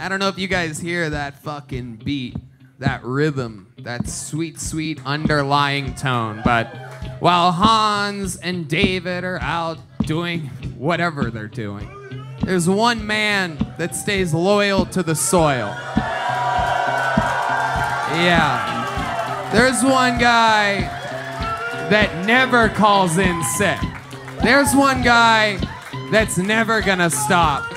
I don't know if you guys hear that fucking beat, that rhythm, that sweet, sweet underlying tone. But while Hans and David are out doing whatever they're doing, there's one man that stays loyal to the soil. Yeah. There's one guy that never calls in sick. There's one guy that's never gonna stop.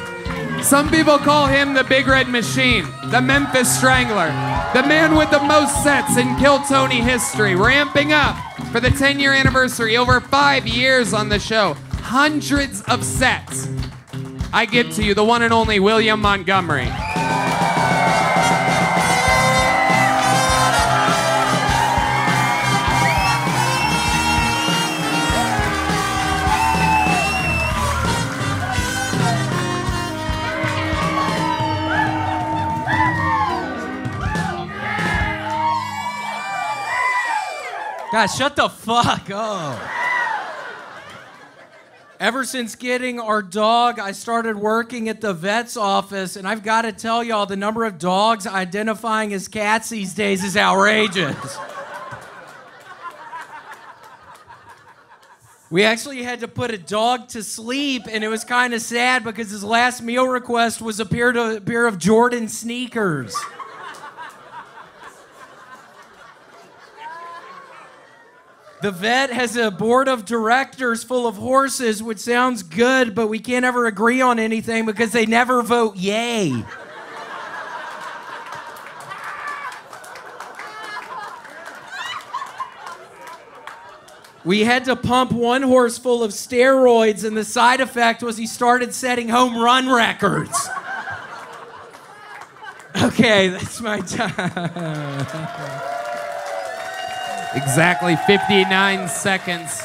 Some people call him the Big Red Machine, the Memphis Strangler, the man with the most sets in Kill Tony history, ramping up for the 10 year anniversary, over five years on the show, hundreds of sets. I give to you the one and only William Montgomery. Guys, shut the fuck up. Ever since getting our dog, I started working at the vet's office, and I've got to tell y'all the number of dogs identifying as cats these days is outrageous. We actually had to put a dog to sleep, and it was kind of sad because his last meal request was a pair, a pair of Jordan sneakers. The vet has a board of directors full of horses, which sounds good, but we can't ever agree on anything because they never vote yay. We had to pump one horse full of steroids, and the side effect was he started setting home run records. Okay, that's my time. Exactly 59 seconds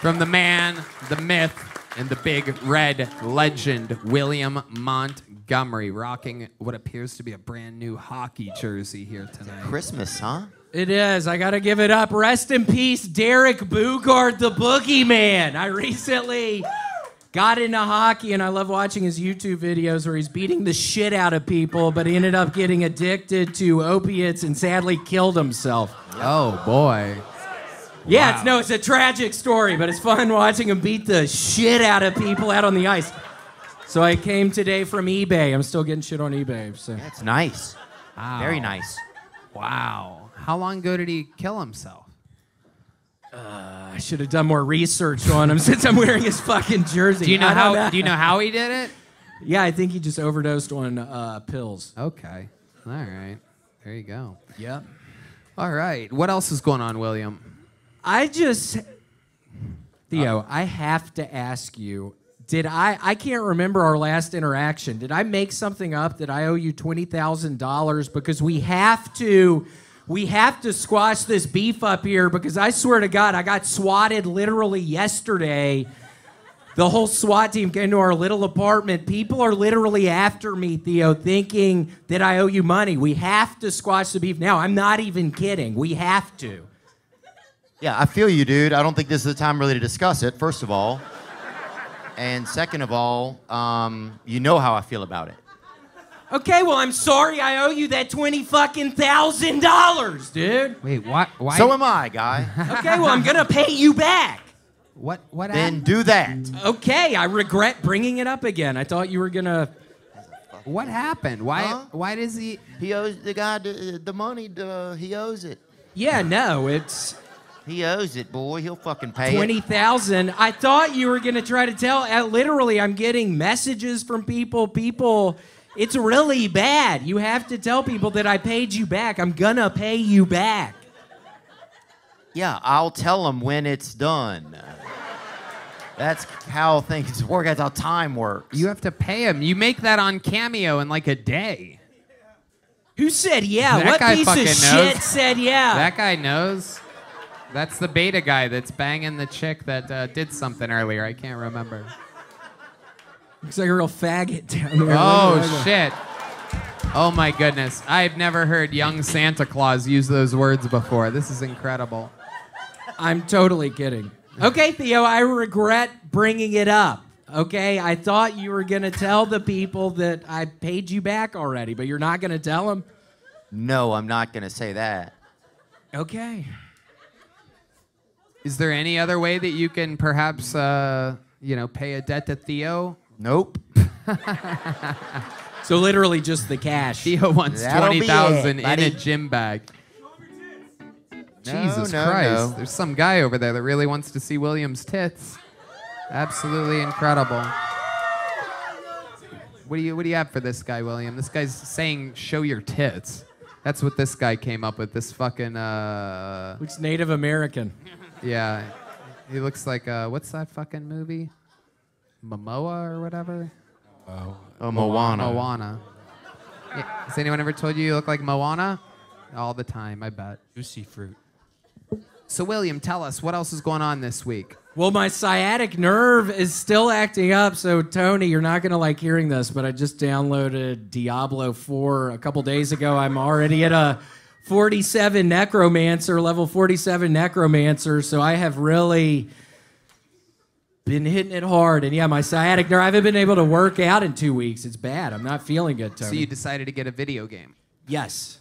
from the man, the myth, and the big red legend, William Montgomery, rocking what appears to be a brand new hockey jersey here tonight. Christmas, huh? It is. I gotta give it up. Rest in peace, Derek Boogaard, the boogeyman. I recently got into hockey and I love watching his YouTube videos where he's beating the shit out of people, but he ended up getting addicted to opiates and sadly killed himself. Oh boy. Yeah, Wow. it's no, it's a tragic story, but it's fun watching him beat the shit out of people out on the ice. So I came today from eBay. I'm still getting shit on eBay. So That's nice. Very nice. Wow. How long ago did he kill himself? I should have done more research on him since I'm wearing his fucking jersey. Do you know I how? Do you know how he did it? Yeah, I think he just overdosed on uh, pills. Okay. All right. There you go. Yep. All right. What else is going on, William? I just, Theo, I have to ask you. Did I? I can't remember our last interaction. Did I make something up that I owe you twenty thousand dollars because we have to? We have to squash this beef up here because I swear to God, I got swatted literally yesterday. The whole SWAT team came to our little apartment. People are literally after me, Theo, thinking that I owe you money. We have to squash the beef now. I'm not even kidding. We have to. Yeah, I feel you, dude. I don't think this is the time really to discuss it, first of all. And second of all, um, you know how I feel about it. Okay, well, I'm sorry I owe you that twenty fucking thousand dollars, dude. Wait. What? Why? So am I, guy. Okay, well, I'm gonna pay you back. what? What? then hap- do that. Okay, I regret bringing it up again. I thought you were gonna. What happened? Why? Huh? Why does he? He owes the guy the, the money. The, he owes it. Yeah, no, it's He owes it, boy. He'll fucking pay twenty it. thousand. I thought you were gonna try to tell. Uh, literally, I'm getting messages from people. People, it's really bad. You have to tell people that I paid you back. I'm gonna pay you back. Yeah, I'll tell them when it's done. That's how things work. That's how time works. You have to pay him. You make that on Cameo in like a day. Who said yeah? That what guy piece of fucking shit said yeah? That guy knows. That's the beta guy that's banging the chick that uh, did something earlier. I can't remember. Looks like a real faggot down there. Oh shit. Oh my goodness. I've never heard young Santa Claus use those words before. This is incredible. I'm totally kidding. Okay, Theo, I regret bringing it up. Okay, I thought you were gonna tell the people that I paid you back already, but you're not gonna tell them. No, I'm not gonna say that. Okay. Is there any other way that you can perhaps, uh, you know, pay a debt to Theo? Nope. So literally just the cash. Theo wants That'll be twenty thousand it, in a gym bag. No, Jesus no, Christ! no. There's some guy over there that really wants to see William's tits. Absolutely incredible. What do you What do you have for this guy, William? This guy's saying, "Show your tits." That's what this guy came up with. This fucking uh, Looks Native American. yeah. He looks like uh, what's that fucking movie? Momoa or whatever. Oh, oh Moana. Moana. Yeah. Has anyone ever told you you look like Moana? All the time, I bet. Juicy fruit. So, William, tell us what else is going on this week. Well, my sciatic nerve is still acting up. So, Tony, you're not going to like hearing this, but I just downloaded Diablo 4 a couple days ago. I'm already at a 47 necromancer, level 47 necromancer. So, I have really been hitting it hard. And yeah, my sciatic nerve, I haven't been able to work out in two weeks. It's bad. I'm not feeling good, Tony. So, you decided to get a video game. Yes.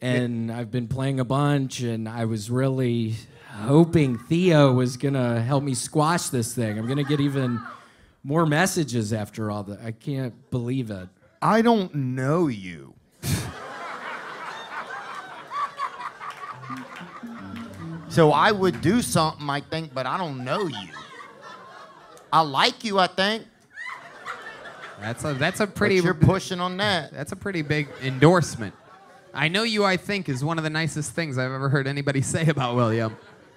And I've been playing a bunch, and I was really hoping Theo was going to help me squash this thing. I'm going to get even more messages after all that. I can't believe it. I don't know you. so I would do something, I think, but I don't know you. I like you, I think. That's a that's a But pretty you're pushing on that. that's a pretty big endorsement. I know you. I think is one of the nicest things I've ever heard anybody say about William.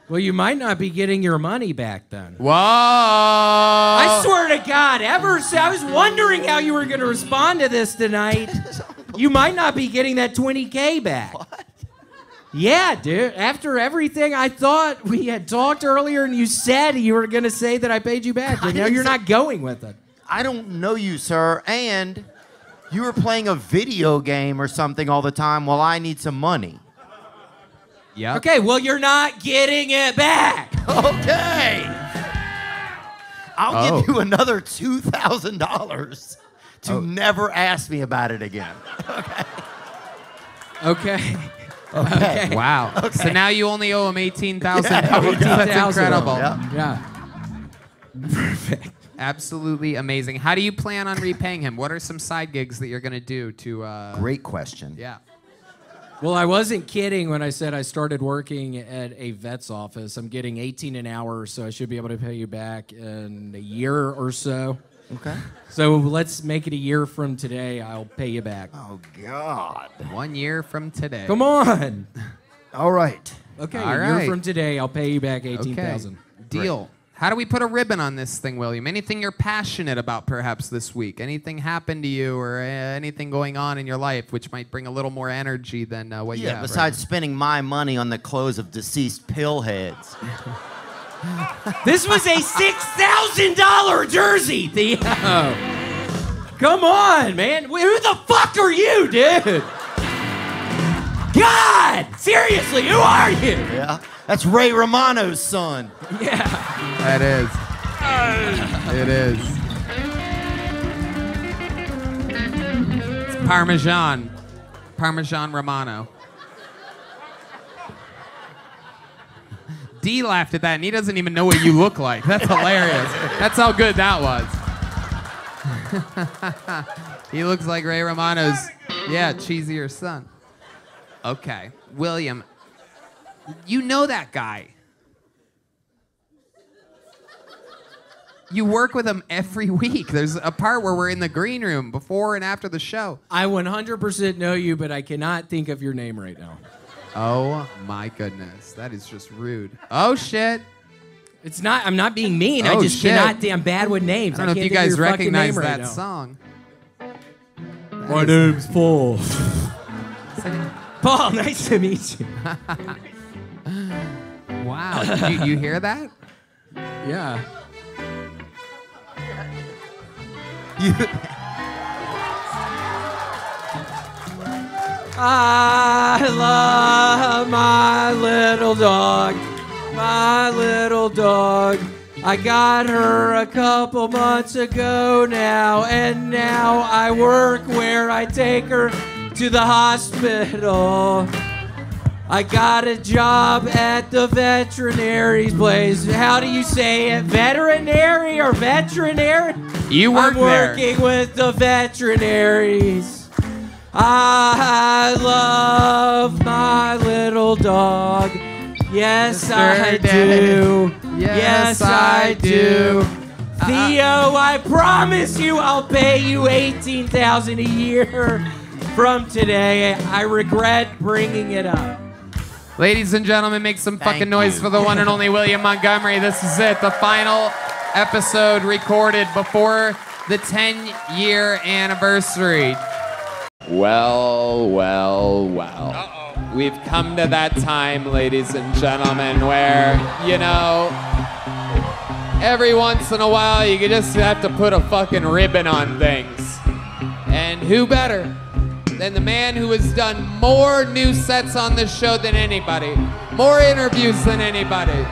Well, you might not be getting your money back then. Whoa! I swear to God, ever since I was wondering how you were going to respond to this tonight, you might not be getting that 20K back. Yeah, dude. After everything, I thought we had talked earlier, and you said you were going to say that I paid you back, but I now you're say- not going with it. I don't know you, sir. And you were playing a video game or something all the time while I need some money. Yep. Okay, well, you're not getting it back. Okay. I'll Oh. give you another $2,000 to oh. never ask me about it again. Okay. Okay. Wow. Okay. So now you only owe him eighteen thousand Yeah. That's incredible. Yeah. Yeah. Perfect. Absolutely amazing. How do you plan on repaying him? What are some side gigs that you're gonna do to? Uh, Great question. Yeah. Well, I wasn't kidding when I said I started working at a vet's office. I'm getting 18 an hour, so I should be able to pay you back in a year or so. Okay. So let's make it a year from today. I'll pay you back. Oh, God. One year from today. Come on. All right. Okay, All a right. year from today, I'll pay you back Okay. 18,000. Deal. How do we put a ribbon on this thing, William? Anything you're passionate about, perhaps this week? Anything happened to you, or uh, anything going on in your life which might bring a little more energy than uh, what you Yeah, have? right besides spending my money on the clothes of deceased pillheads. This was a $6,000 jersey, Theo. Come on, man. Who the fuck are you, dude? God, seriously, who are you? Yeah. That's Ray Romano's son. Yeah. That is. it is. It's Parmesan. Parmesan Romano. D laughed at that, and he doesn't even know what you look like. That's hilarious. That's how good that was. he looks like Ray Romano's, yeah, cheesier son. Okay, William, you know that guy. You work with him every week. There's a part where we're in the green room before and after the show. I 100% know you, but I cannot think of your name right now. Oh my goodness, that is just rude. Oh shit! It's not. I'm not being mean. I Oh, just shit. cannot. I'm bad with names. I don't know if can't you guys recognize name right that now. song. My name's Paul. Paul, nice to meet you. Wow, you, you hear that? Yeah. You, I love my little dog. My little dog. I got her a couple months ago now, and now I work where I take her to the hospital. I got a job at the veterinary's place. How do you say it? Veterinary or veterinary? You work I'm there. working with the veterinaries. I love my little dog. Yes, Mr. I do. Yes, I do. Uh, uh. Theo, I promise you I'll pay you 18000 a year from today. I regret bringing it up. Ladies and gentlemen, make some Thank fucking noise you. for the one and only William Montgomery. This is it, the final episode recorded before the 10 year anniversary. Well, well, well. We've come to that time, ladies and gentlemen, where, you know, every once in a while you just have to put a fucking ribbon on things. And who better than the man who has done more new sets on this show than anybody, more interviews than anybody,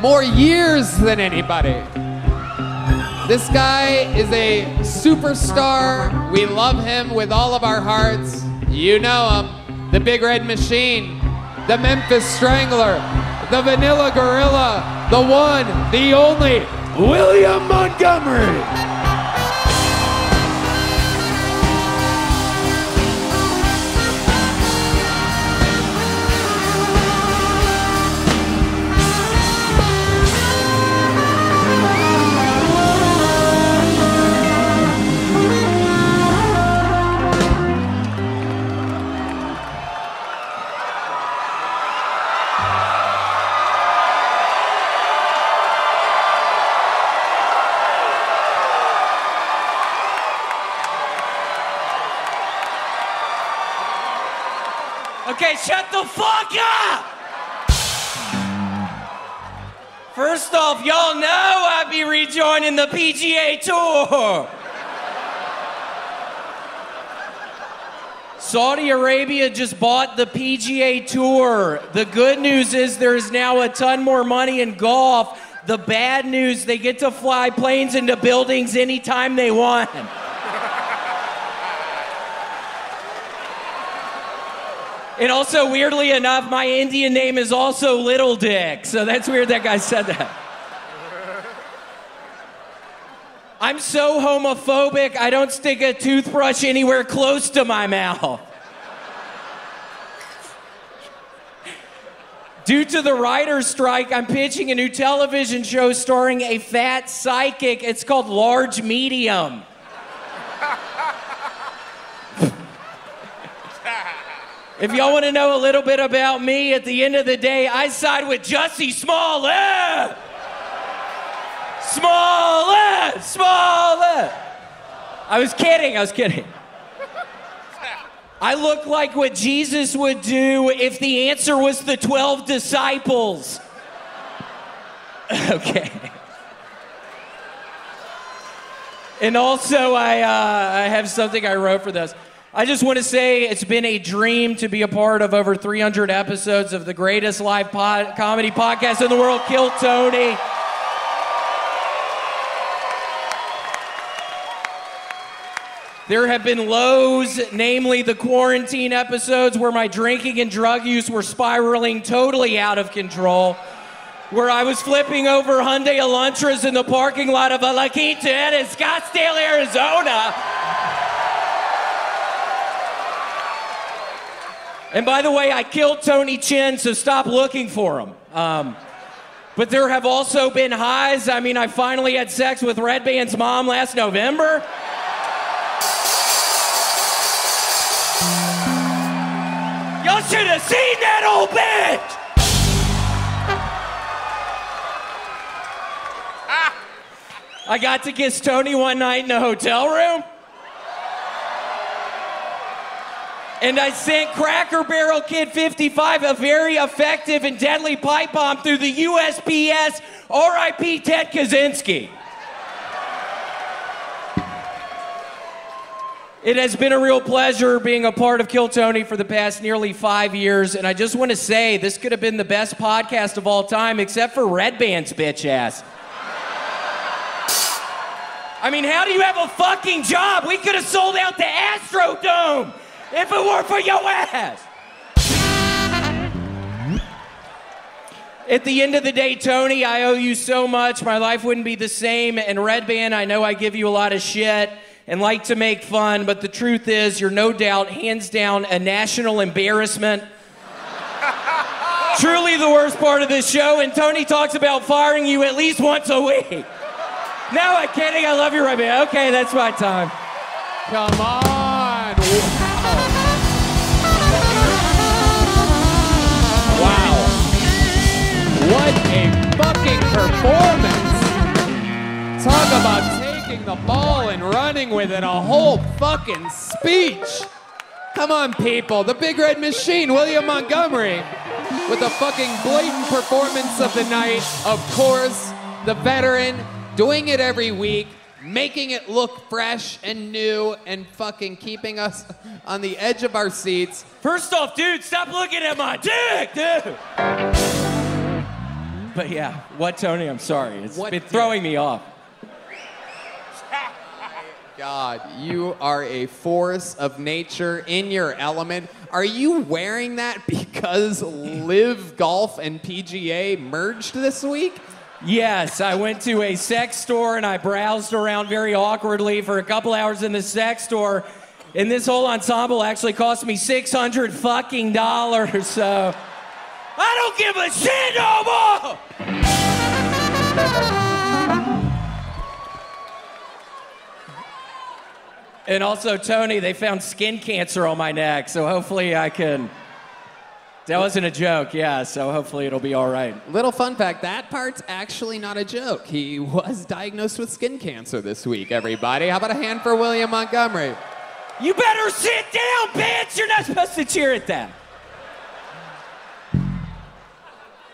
more years than anybody. This guy is a superstar. We love him with all of our hearts. You know him. The Big Red Machine, the Memphis Strangler, the Vanilla Gorilla, the one, the only, William Montgomery. Okay, shut the fuck up! First off, y'all know I'd be rejoining the PGA Tour. Saudi Arabia just bought the PGA Tour. The good news is there's now a ton more money in golf. The bad news, they get to fly planes into buildings anytime they want. And also, weirdly enough, my Indian name is also Little Dick. So that's weird that guy said that. I'm so homophobic, I don't stick a toothbrush anywhere close to my mouth. Due to the writer's strike, I'm pitching a new television show starring a fat psychic. It's called Large Medium. If y'all want to know a little bit about me, at the end of the day, I side with Jussie Smollett. Smollett, Smollett. I was kidding. I was kidding. I look like what Jesus would do if the answer was the 12 disciples. Okay. And also, I, uh, I have something I wrote for this. I just want to say it's been a dream to be a part of over 300 episodes of the greatest live pod- comedy podcast in the world, Kill Tony. There have been lows, namely the quarantine episodes where my drinking and drug use were spiraling totally out of control. Where I was flipping over Hyundai Elantras in the parking lot of a La Quinta in Scottsdale, Arizona. And by the way, I killed Tony Chin, so stop looking for him. Um, but there have also been highs. I mean, I finally had sex with Redban's mom last November. Y'all should have seen that old bitch! I got to kiss Tony one night in a hotel room. And I sent Cracker Barrel Kid 55 a very effective and deadly pipe bomb through the USPS RIP Ted Kaczynski. It has been a real pleasure being a part of Kill Tony for the past nearly five years, and I just want to say this could have been the best podcast of all time, except for Redban's bitch ass. I mean, how do you have a fucking job? We could have sold out the Astrodome if it weren't for your ass. At the end of the day, Tony, I owe you so much. My life wouldn't be the same. And Redban, I know I give you a lot of shit and like to make fun, but the truth is, you're no doubt, hands down, a national embarrassment. Truly the worst part of this show, and Tony talks about firing you at least once a week. No, I'm kidding. I love you, Redban. Okay, that's my time. Come on. Performance. Talk about taking the ball and running with it. A whole fucking speech. Come on, people. The Big Red Machine, William Montgomery, with a fucking blatant performance of the night. Of course, the veteran, doing it every week, making it look fresh and new, and fucking keeping us on the edge of our seats. First off, dude, stop looking at my dick, dude. But yeah, what, Tony? I'm sorry. It's What been throwing me off. God, you are a force of nature in your element. Are you wearing that because LIV Golf and PGA merged this week? Yes, I went to a sex store and I browsed around very awkwardly for a couple hours in the sex store. And this whole ensemble actually cost me 600 fucking dollars, so I don't give a shit no more! And also, Tony, they found skin cancer on my neck, so hopefully I can. That wasn't a joke, yeah, so hopefully it'll be all right. Little fun fact that part's actually not a joke. He was diagnosed with skin cancer this week, everybody. How about a hand for William Montgomery? You better sit down, bitch! You're not supposed to cheer at that.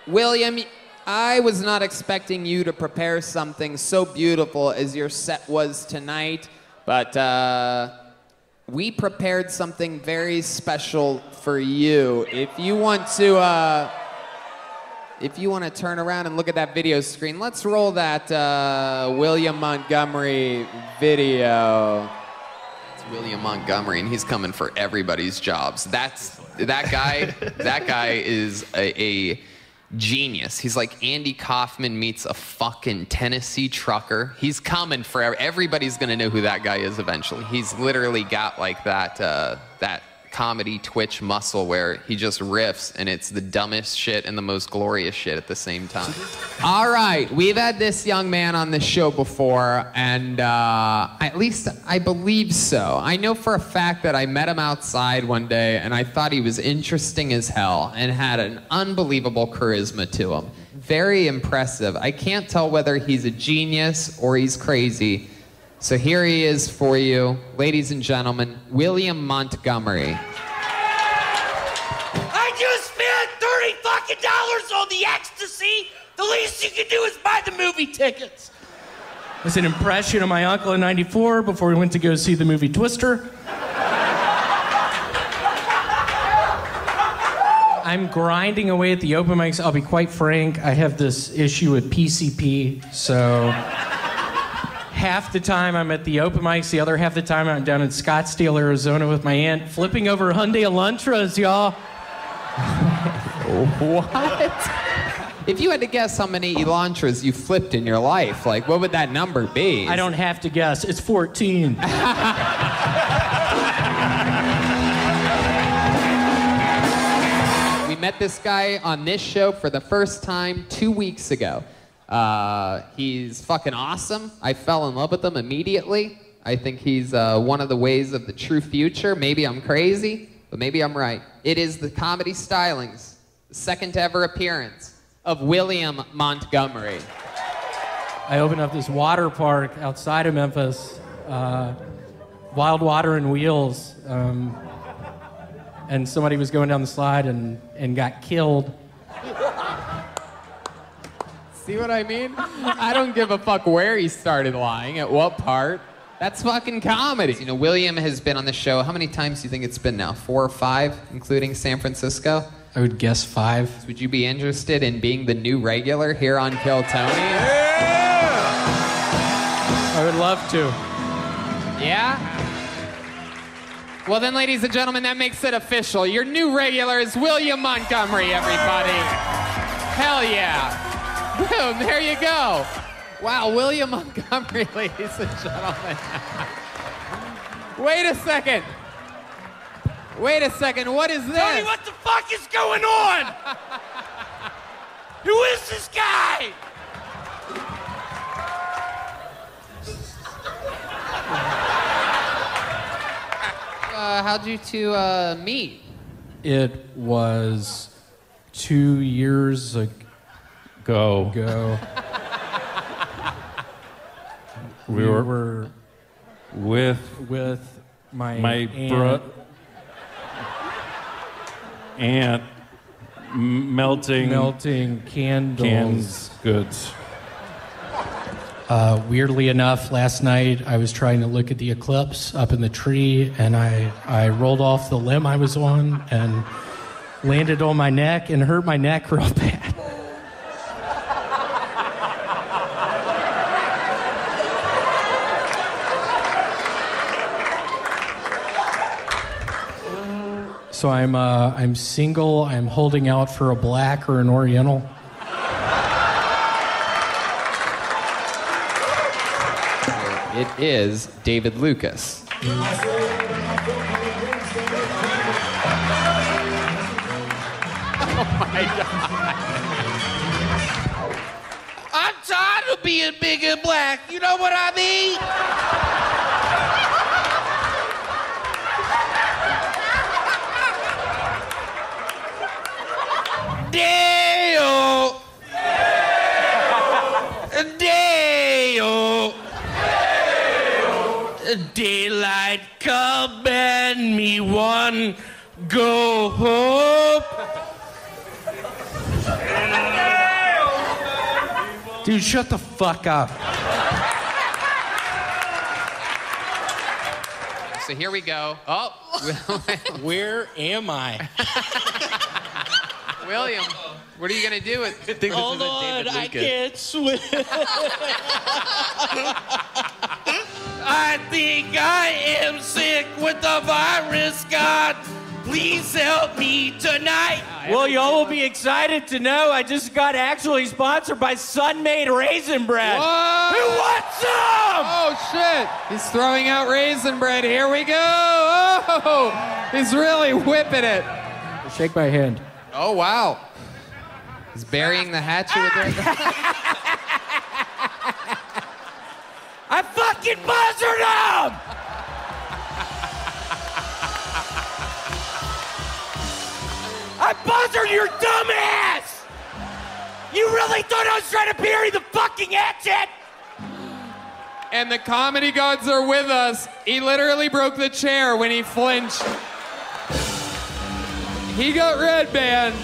William, I was not expecting you to prepare something so beautiful as your set was tonight, but uh, we prepared something very special for you. If you want to, uh, if you want to turn around and look at that video screen, let's roll that uh, William Montgomery video. It's William Montgomery, and he's coming for everybody's jobs. That's that guy. that guy is a, a genius. He's like Andy Kaufman meets a fucking Tennessee trucker. He's coming for everybody's gonna know who that guy is eventually. He's literally got like that uh, that comedy twitch muscle where he just riffs and it's the dumbest shit and the most glorious shit at the same time. All right, we've had this young man on the show before, and uh, at least I believe so. I know for a fact that I met him outside one day, and I thought he was interesting as hell and had an unbelievable charisma to him. Very impressive. I can't tell whether he's a genius or he's crazy. So here he is for you, ladies and gentlemen, William Montgomery. I just spent 30 fucking dollars on the ecstasy. The least you can do is buy the movie tickets. It's an impression of my uncle in 94 before we went to go see the movie Twister. I'm grinding away at the open mics. I'll be quite frank, I have this issue with PCP, so half the time I'm at the open mics, the other half the time I'm down in Scottsdale, Arizona with my aunt, flipping over Hyundai Elantras, y'all. What? If you had to guess how many Elantras you flipped in your life, like what would that number be? I don't have to guess. It's 14. We met this guy on this show for the first time two weeks ago. Uh, he's fucking awesome. I fell in love with him immediately. I think he's uh, one of the ways of the true future. Maybe I'm crazy, but maybe I'm right. It is the comedy stylings, second ever appearance of William Montgomery. I opened up this water park outside of Memphis, uh, Wild Water and Wheels, um, and somebody was going down the slide and, and got killed. See what I mean? I don't give a fuck where he started lying, at what part. That's fucking comedy. You know, William has been on the show. How many times do you think it's been now? Four or five, including San Francisco? I would guess five. Would you be interested in being the new regular here on Kill Tony? Yeah! I would love to. Yeah? Well, then, ladies and gentlemen, that makes it official. Your new regular is William Montgomery, everybody. Hell yeah. Boom, there you go. Wow, William Montgomery, ladies and gentlemen. Wait a second. Wait a second, what is this? Tony, what the fuck is going on? Who is this guy? Uh, how'd you two uh, meet? It was two years ag- Go. Go. We we were were with with my my aunt. bro- aunt melting melting candles. cans goods. Uh, weirdly enough, last night I was trying to look at the eclipse up in the tree, and I, I rolled off the limb I was on and landed on my neck and hurt my neck real bad. So I'm uh, I'm single. I'm holding out for a black or an Oriental. It is David Lucas. Oh my God. I'm tired of being big and black. You know what I mean? Dale. Dale. Daylight come and me one go home. Dude, shut the fuck up. So here we go. Oh, Where am I? William, what are you gonna do with? Hold on, oh, I can't swim. I think I am sick with the virus. God, please help me tonight. Well, y'all will be excited to know I just got actually sponsored by Sun-Maid Raisin Bread. Who wants some? Oh shit! He's throwing out raisin bread. Here we go. Oh, he's really whipping it. Shake my hand. Oh wow. He's burying the hatchet with it. I fucking buzzard him! I buzzard your dumbass! You really thought I was trying to bury the fucking hatchet? And the comedy gods are with us. He literally broke the chair when he flinched. He got red band.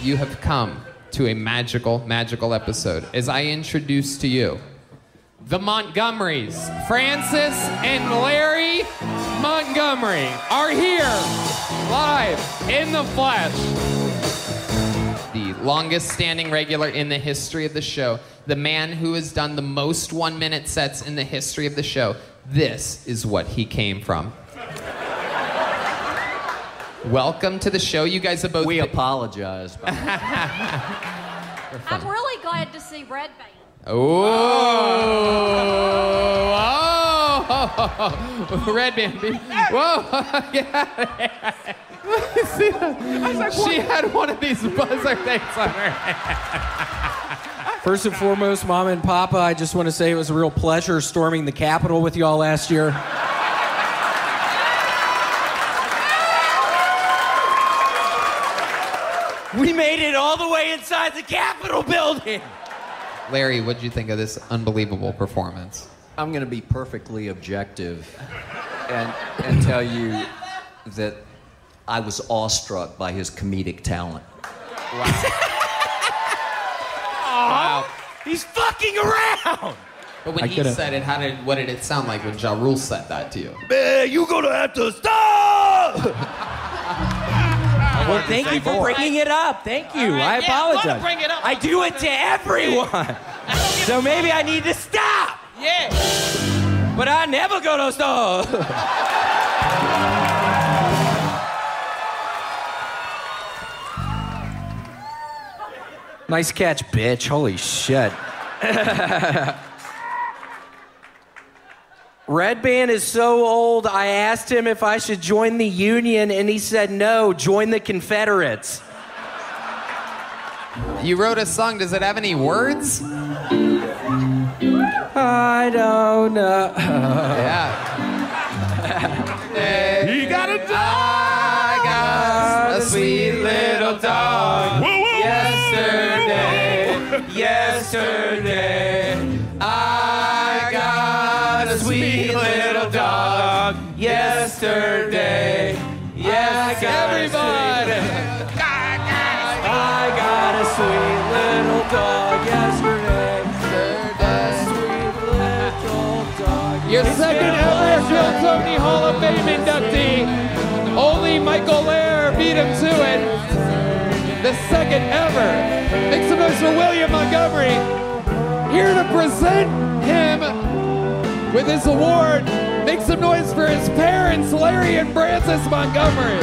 You have come to a magical, magical episode as I introduce to you The Montgomerys, Francis and Larry Montgomery, are here live in the flesh. the longest standing regular in the history of the show, the man who has done the most one minute sets in the history of the show. This is what he came from. Welcome to the show. You guys have both. We apologize. by the way. I'm really glad to see Redban. Oh, Oh, Redban. baby. Whoa, yeah. See that? she had one of these buzzer things on her head. First and foremost, Mom and Papa, I just want to say it was a real pleasure storming the Capitol with y'all last year. We made it all the way inside the Capitol building. Larry, what did you think of this unbelievable performance? I'm going to be perfectly objective and, and tell you that I was awestruck by his comedic talent. Wow. wow. He's fucking around. But when I he could've- said it, how did what did it sound like when Ja Rule said that to you? Man, you gonna have to stop! Well, thank you for bringing it up. Thank you. I yeah, I apologize. bring it up. I do it to everyone. so maybe I need to stop. Yeah. But I never go to stop. nice catch, bitch. Holy shit. Redban is so old, I asked him if I should join the Union, and he said no, join the Confederates. You wrote a song. Does it have any words? I don't know. yeah. He got a dog. I got a sweet little dog. Yesterday, yesterday, dog. Sweet. Your second ever Kill Tony Hall of Fame inductee. Only Michael Lair beat him to it. The second ever. Make some noise for William Montgomery. Here to present him with his award. Make some noise for his parents, Larry and Francis Montgomery.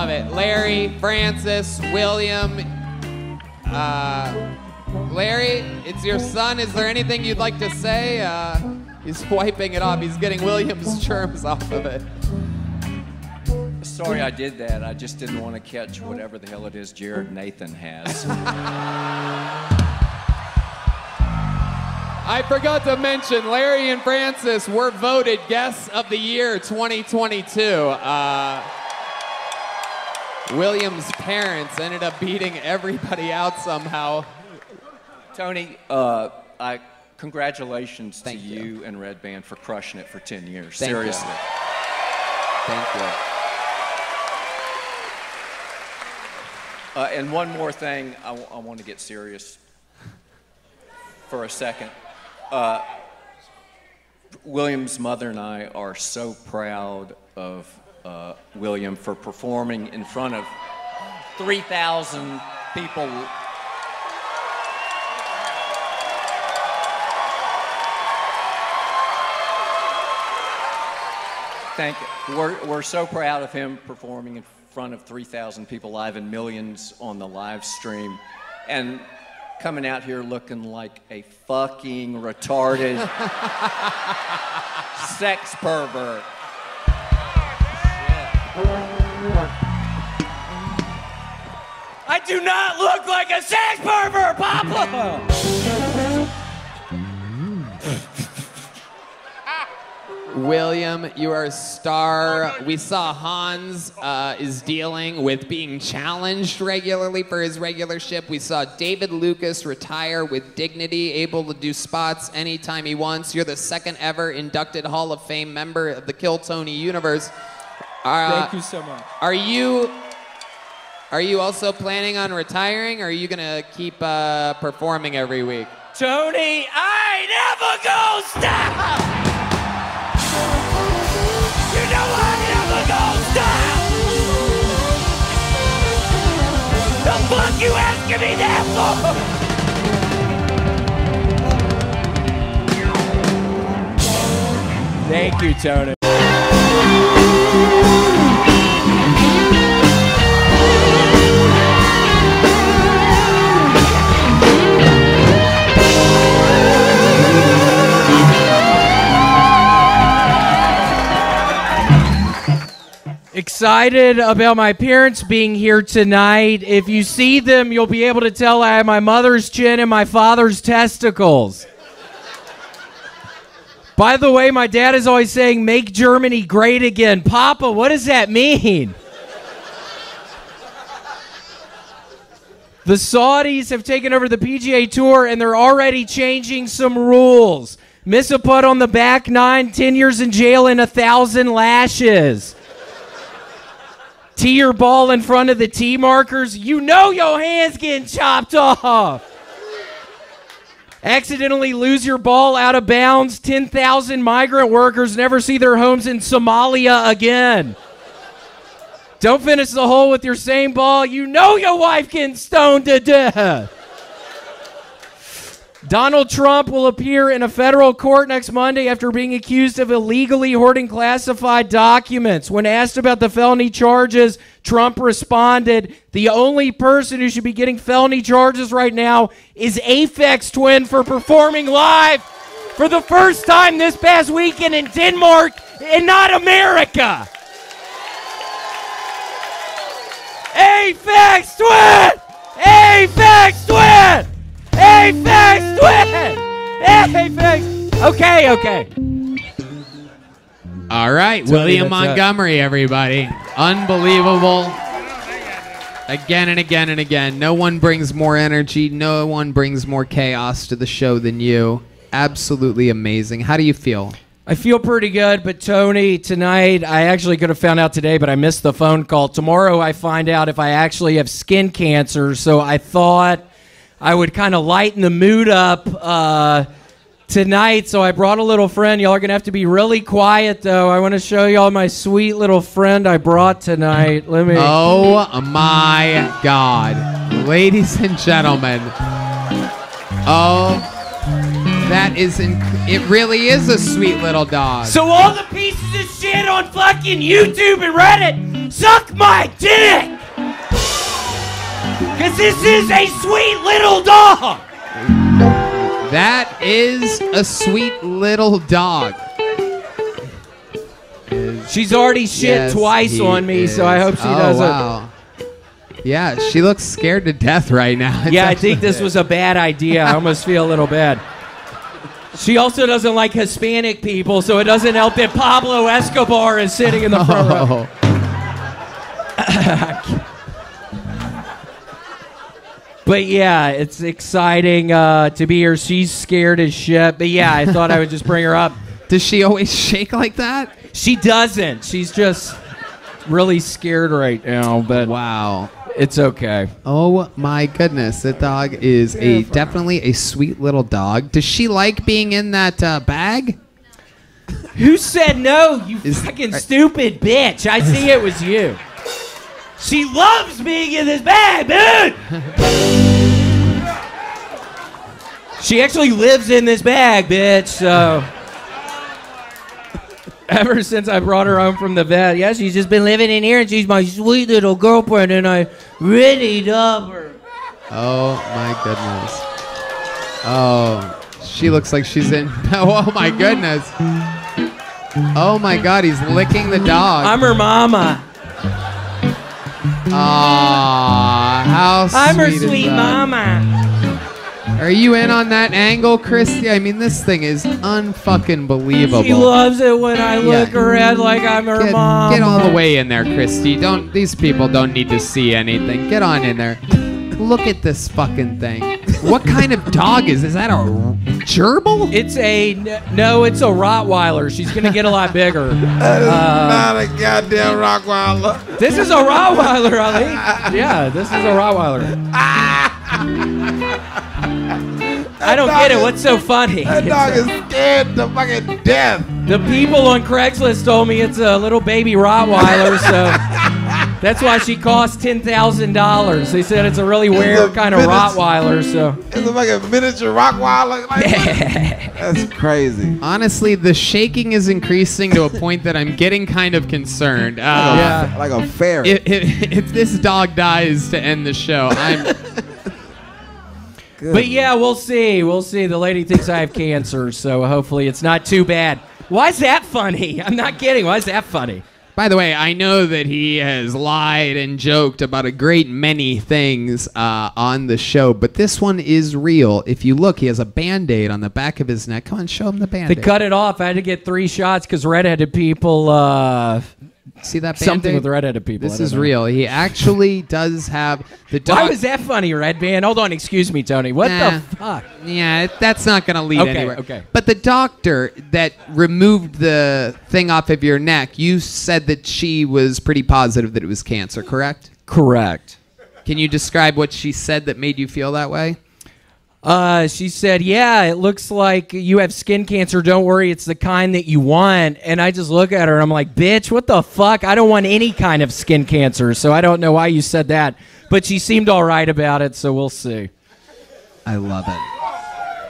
Love it. Larry, Francis, William. Uh, Larry, it's your son. Is there anything you'd like to say? Uh, he's wiping it off. He's getting William's germs off of it. Sorry I did that. I just didn't want to catch whatever the hell it is Jared Nathan has. I forgot to mention, Larry and Francis were voted Guests of the Year 2022. Uh, William's parents ended up beating everybody out somehow. Tony, uh, I congratulations Thank to you. you. and Redban for crushing it for 10 years. Thank you. Seriously. Thank you. Uh, and one more thing, I, want to get serious for a second. Uh, William's mother and I are so proud of uh, William for performing in front of 3,000 people. Thank you. We're, we're so proud of him performing in front of 3,000 people live and millions on the live stream. And coming out here looking like a fucking retarded sex pervert. I do not look like a sex pervert, Papa! William, you are a star. We saw Hans uh, is dealing with being challenged regularly for his regular ship. We saw David Lucas retire with dignity, able to do spots anytime he wants. You're the second ever inducted Hall of Fame member of the Kill Tony universe. Uh, Thank you so much. Are you are you also planning on retiring, or are you gonna keep uh, performing every week? Tony, I never go stop! You know I never go stop! The fuck you asking me that for? Thank you, Tony. Excited about my parents being here tonight. If you see them, you'll be able to tell I have my mother's chin and my father's testicles. By the way, my dad is always saying, make Germany great again. Papa, what does that mean? The Saudis have taken over the PGA Tour and they're already changing some rules. Miss a putt on the back nine, 10 years in jail, and a thousand lashes. Tee your ball in front of the tee markers, you know your hand's getting chopped off. Accidentally lose your ball out of bounds, 10,000 migrant workers never see their homes in Somalia again. Don't finish the hole with your same ball. You know your wife getting stoned to death. Donald Trump will appear in a federal court next Monday after being accused of illegally hoarding classified documents. When asked about the felony charges, Trump responded, The only person who should be getting felony charges right now is Aphex Twin for performing live for the first time this past weekend in Denmark and not America. Aphex Twin! Aphex Twin! Aphex Twin! Aphex. Okay, okay. All right, Tony, William. Montgomery, everybody. Unbelievable. Again and again and again. No one brings more energy, no one brings more chaos to the show than you. Absolutely amazing. How do you feel? I feel pretty good, but Tony, tonight, I actually could have found out today, but I missed the phone call. Tomorrow, I find out if I actually have skin cancer, so I thought I would kind of lighten the mood up uh, tonight. So I brought a little friend. Y'all are going to have to be really quiet, though. I want to show y'all my sweet little friend I brought tonight. Let me. Oh my God. Ladies and gentlemen. Oh, that is, inc- it really is a sweet little dog. So all the pieces of shit on fucking YouTube and Reddit, suck my dick! Cause this is a sweet little dog! That is a sweet little dog. She's already shit Yes, twice on me, so I hope she oh, doesn't. Wow. Yeah, she looks scared to death right now. It's Yeah, I think this was a bad idea. I almost feel a little bad. She also doesn't like Hispanic people, so it doesn't help that Pablo Escobar is sitting in the front row. Oh. But yeah, it's exciting uh, to be here. She's scared as shit. But yeah, I thought I would just bring her up. Does she always shake like that? She doesn't. She's just really scared right now, but Wow. it's okay. Oh my goodness, that dog is a definitely a sweet little dog. Does she like being in that uh, bag? Who said no, you Is- fucking stupid bitch? I see it was you. She loves being in this bag, dude! she actually lives in this bag, bitch, so. Ever since I brought her home from the vet, yeah, she's just been living in here and she's my sweet little girlfriend and I really love her. Oh my goodness. Oh, she looks like she's in. Oh my goodness. Oh my God, he's licking the dog. I'm her mama. Aw, how sweet I'm her is sweet that? mama. Are you in on that angle, Christy? I mean, this thing is unfucking believable. She loves it when I look Yeah. around like I'm her Get, mom. get all the way in there, Christy. Don't these people don't need to see anything. Get on in there. Look at this fucking thing. What kind of dog is? Is that a gerbil? It's a no. It's a Rottweiler. She's gonna get a lot bigger. Uh, not a goddamn Rockweiler. This is a Rottweiler, Ali. Yeah, this is a Rottweiler. I don't get it. What's so funny? That dog is scared to fucking death. The people on Craigslist told me it's a little baby Rottweiler, so that's why she cost ten thousand dollars. They said it's a really rare a kind of Venice- Rottweiler. So It's like a miniature Rockweiler. Like, that's crazy. Honestly, the shaking is increasing to a point that I'm getting kind of concerned. Uh, Yeah. Like a ferret. If, if, if this dog dies to end the show, I'm. But yeah, we'll see. We'll see. The lady thinks I have cancer, so hopefully it's not too bad. Why is that funny? I'm not kidding. Why is that funny? By the way, I know that he has lied and joked about a great many things uh, on the show, but this one is real. If you look, he has a band aid on the back of his neck. Come on, show him the band They cut it off. I had to get three shots because redheaded people. Uh, See that something Band-Aid? with redheaded people. This is know. real. He actually does have the Why was that funny, Redban? Hold on, excuse me, Tony. What Nah. the fuck? Yeah, that's not going to lead Okay, anywhere. okay. But the doctor that removed the thing off of your neck, you said that she was pretty positive that it was cancer, correct? Correct. Can you describe what she said that made you feel that way? Uh, she said, "Yeah, it looks like you have skin cancer. Don't worry, it's the kind that you want." And I just look at her and I'm like, "Bitch, what the fuck? I don't want any kind of skin cancer." So I don't know why you said that, but she seemed all right about it. So we'll see. I love it.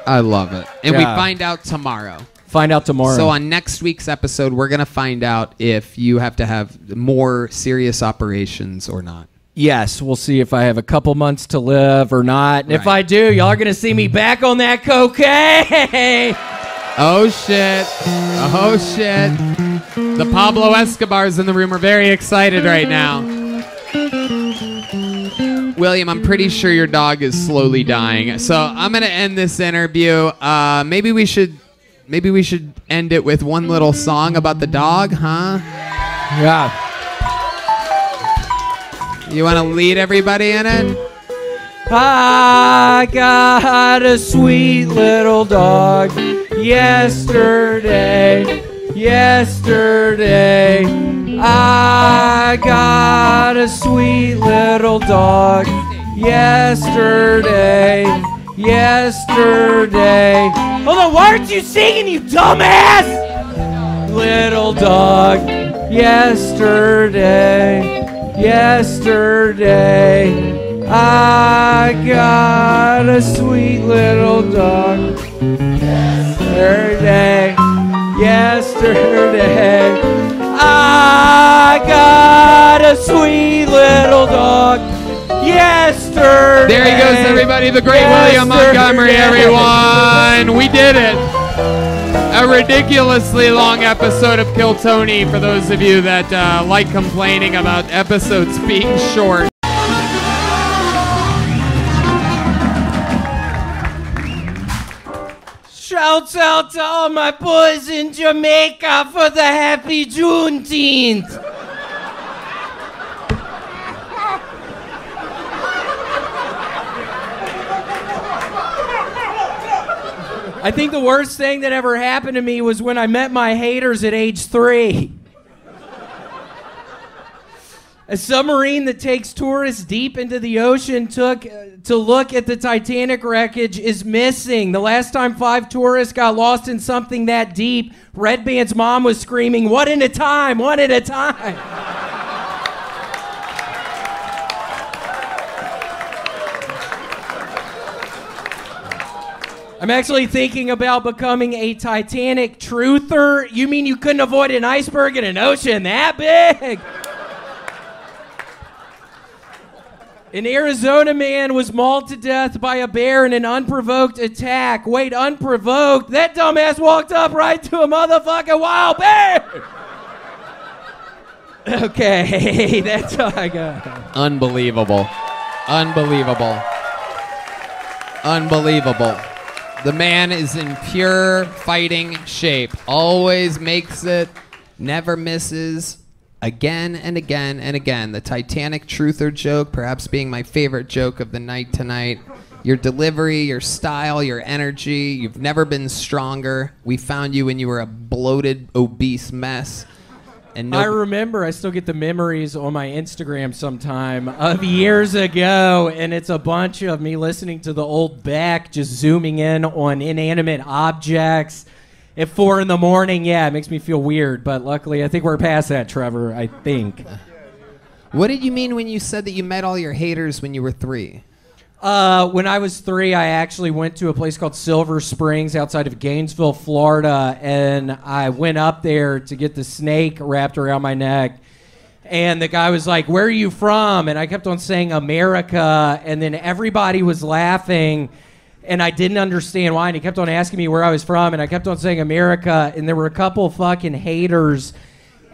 I love it. And we find out tomorrow. Find out tomorrow. So on next week's episode, we're going to find out if you have to have more serious operations or not. Yes, we'll see if I have a couple months to live or not. And if I do, y'all are gonna see me back on that cocaine. Oh shit. Oh shit. The Pablo Escobars in the room are very excited right now. William, I'm pretty sure your dog is slowly dying. So I'm gonna end this interview. Uh, maybe we should maybe we should end it with one little song about the dog, huh? Yeah. You wanna lead everybody in it? I got a sweet little dog yesterday. Yesterday, I got a sweet little dog yesterday. Yesterday. Hold on, why aren't you singing, you dumbass? Little dog yesterday. Yesterday. I got a sweet little dog. Yesterday, yesterday, I got a sweet little dog. Yesterday. There he goes, everybody. The great William Montgomery, everyone. We did it. A ridiculously long episode of Kill Tony for those of you that uh, like complaining about episodes being short. Shouts out to all my boys in Jamaica for the happy Juneteenth. I think the worst thing that ever happened to me was when I met my haters at age three. A submarine that takes tourists deep into the ocean took to look at the Titanic wreckage is missing. The last time five tourists got lost in something that deep, Redban's mom was screaming, "One at a time, one at a time." I'm actually thinking about becoming a Titanic truther. You mean you couldn't avoid an iceberg in an ocean that big? An Arizona man was mauled to death by a bear in an unprovoked attack. Wait, unprovoked? That dumbass walked up right to a motherfucking wild bear! Okay, that's all I got. Unbelievable. Unbelievable. Unbelievable. The man is in pure fighting shape. Always makes it, never misses. Again and again and again. The Titanic truther joke, perhaps being my favorite joke of the night tonight. Your delivery, your style, your energy. You've never been stronger. We found you when you were a bloated, obese mess. And I remember, I still get the memories on my Instagram sometime of years ago, and it's a bunch of me listening to the old Beck, just zooming in on inanimate objects at four in the morning. Yeah, it makes me feel weird, but luckily, I think we're past that, Trevor. I think. what did you mean when you said that you met all your haters when you were three? Uh, when I was three, I actually went to a place called Silver Springs outside of Gainesville, Florida, and I went up there to get the snake wrapped around my neck. And the guy was like, Where are you from? And I kept on saying America, and then everybody was laughing, and I didn't understand why. And he kept on asking me where I was from, and I kept on saying America, and there were a couple fucking haters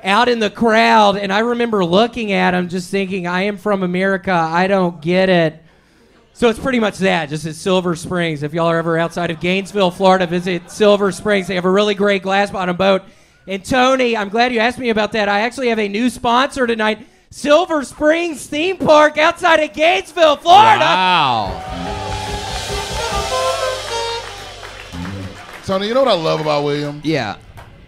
out in the crowd, and I remember looking at him, just thinking, "I am from America. I don't get it." So it's pretty much that, just at Silver Springs. If y'all are ever outside of Gainesville, Florida, visit Silver Springs. They have a really great glass bottom boat. And Tony, I'm glad you asked me about that. I actually have a new sponsor tonight Silver Springs Theme Park outside of Gainesville, Florida. Wow. Tony, you know what I love about William? Yeah.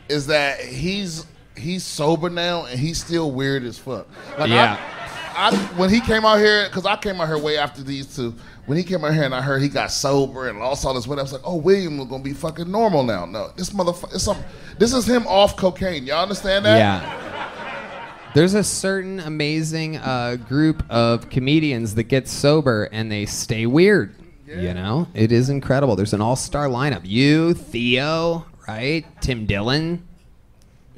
Is that he's he's sober now and he's still weird as fuck. Like Yeah. I, I when he came out here, because I came out here way after these two. When he came out here and I heard he got sober and lost all his weight, I was like, oh, William is gonna be fucking normal now. No, this motherfucker, some, this is him off cocaine. Y'all understand that? Yeah. There's a certain amazing uh, group of comedians that get sober and they stay weird. Yeah. You know, it is incredible. There's an all-star lineup. You, Theo, right? Tim Dillon.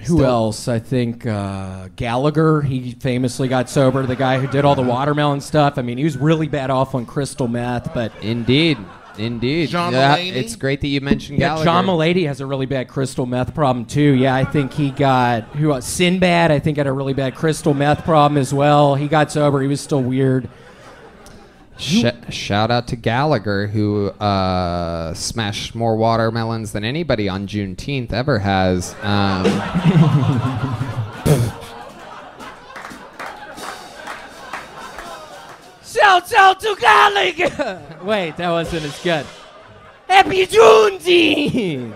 Who Still- else? I think uh, Gallagher. He famously got sober. The guy who did all the watermelon stuff. I mean, he was really bad off on crystal meth, but Indeed, indeed. John Yeah, Mulaney? it's great that you mentioned yeah, Gallagher. John Mulaney has a really bad crystal meth problem too. Yeah, I think he got who else? Sinbad. I think had a really bad crystal meth problem as well. He got sober. He was still weird. Sh- shout out to Gallagher, who uh, smashed more watermelons than anybody on Juneteenth ever has. Um, Shout out to Gallagher. Wait, that wasn't as good. Happy Juneteenth.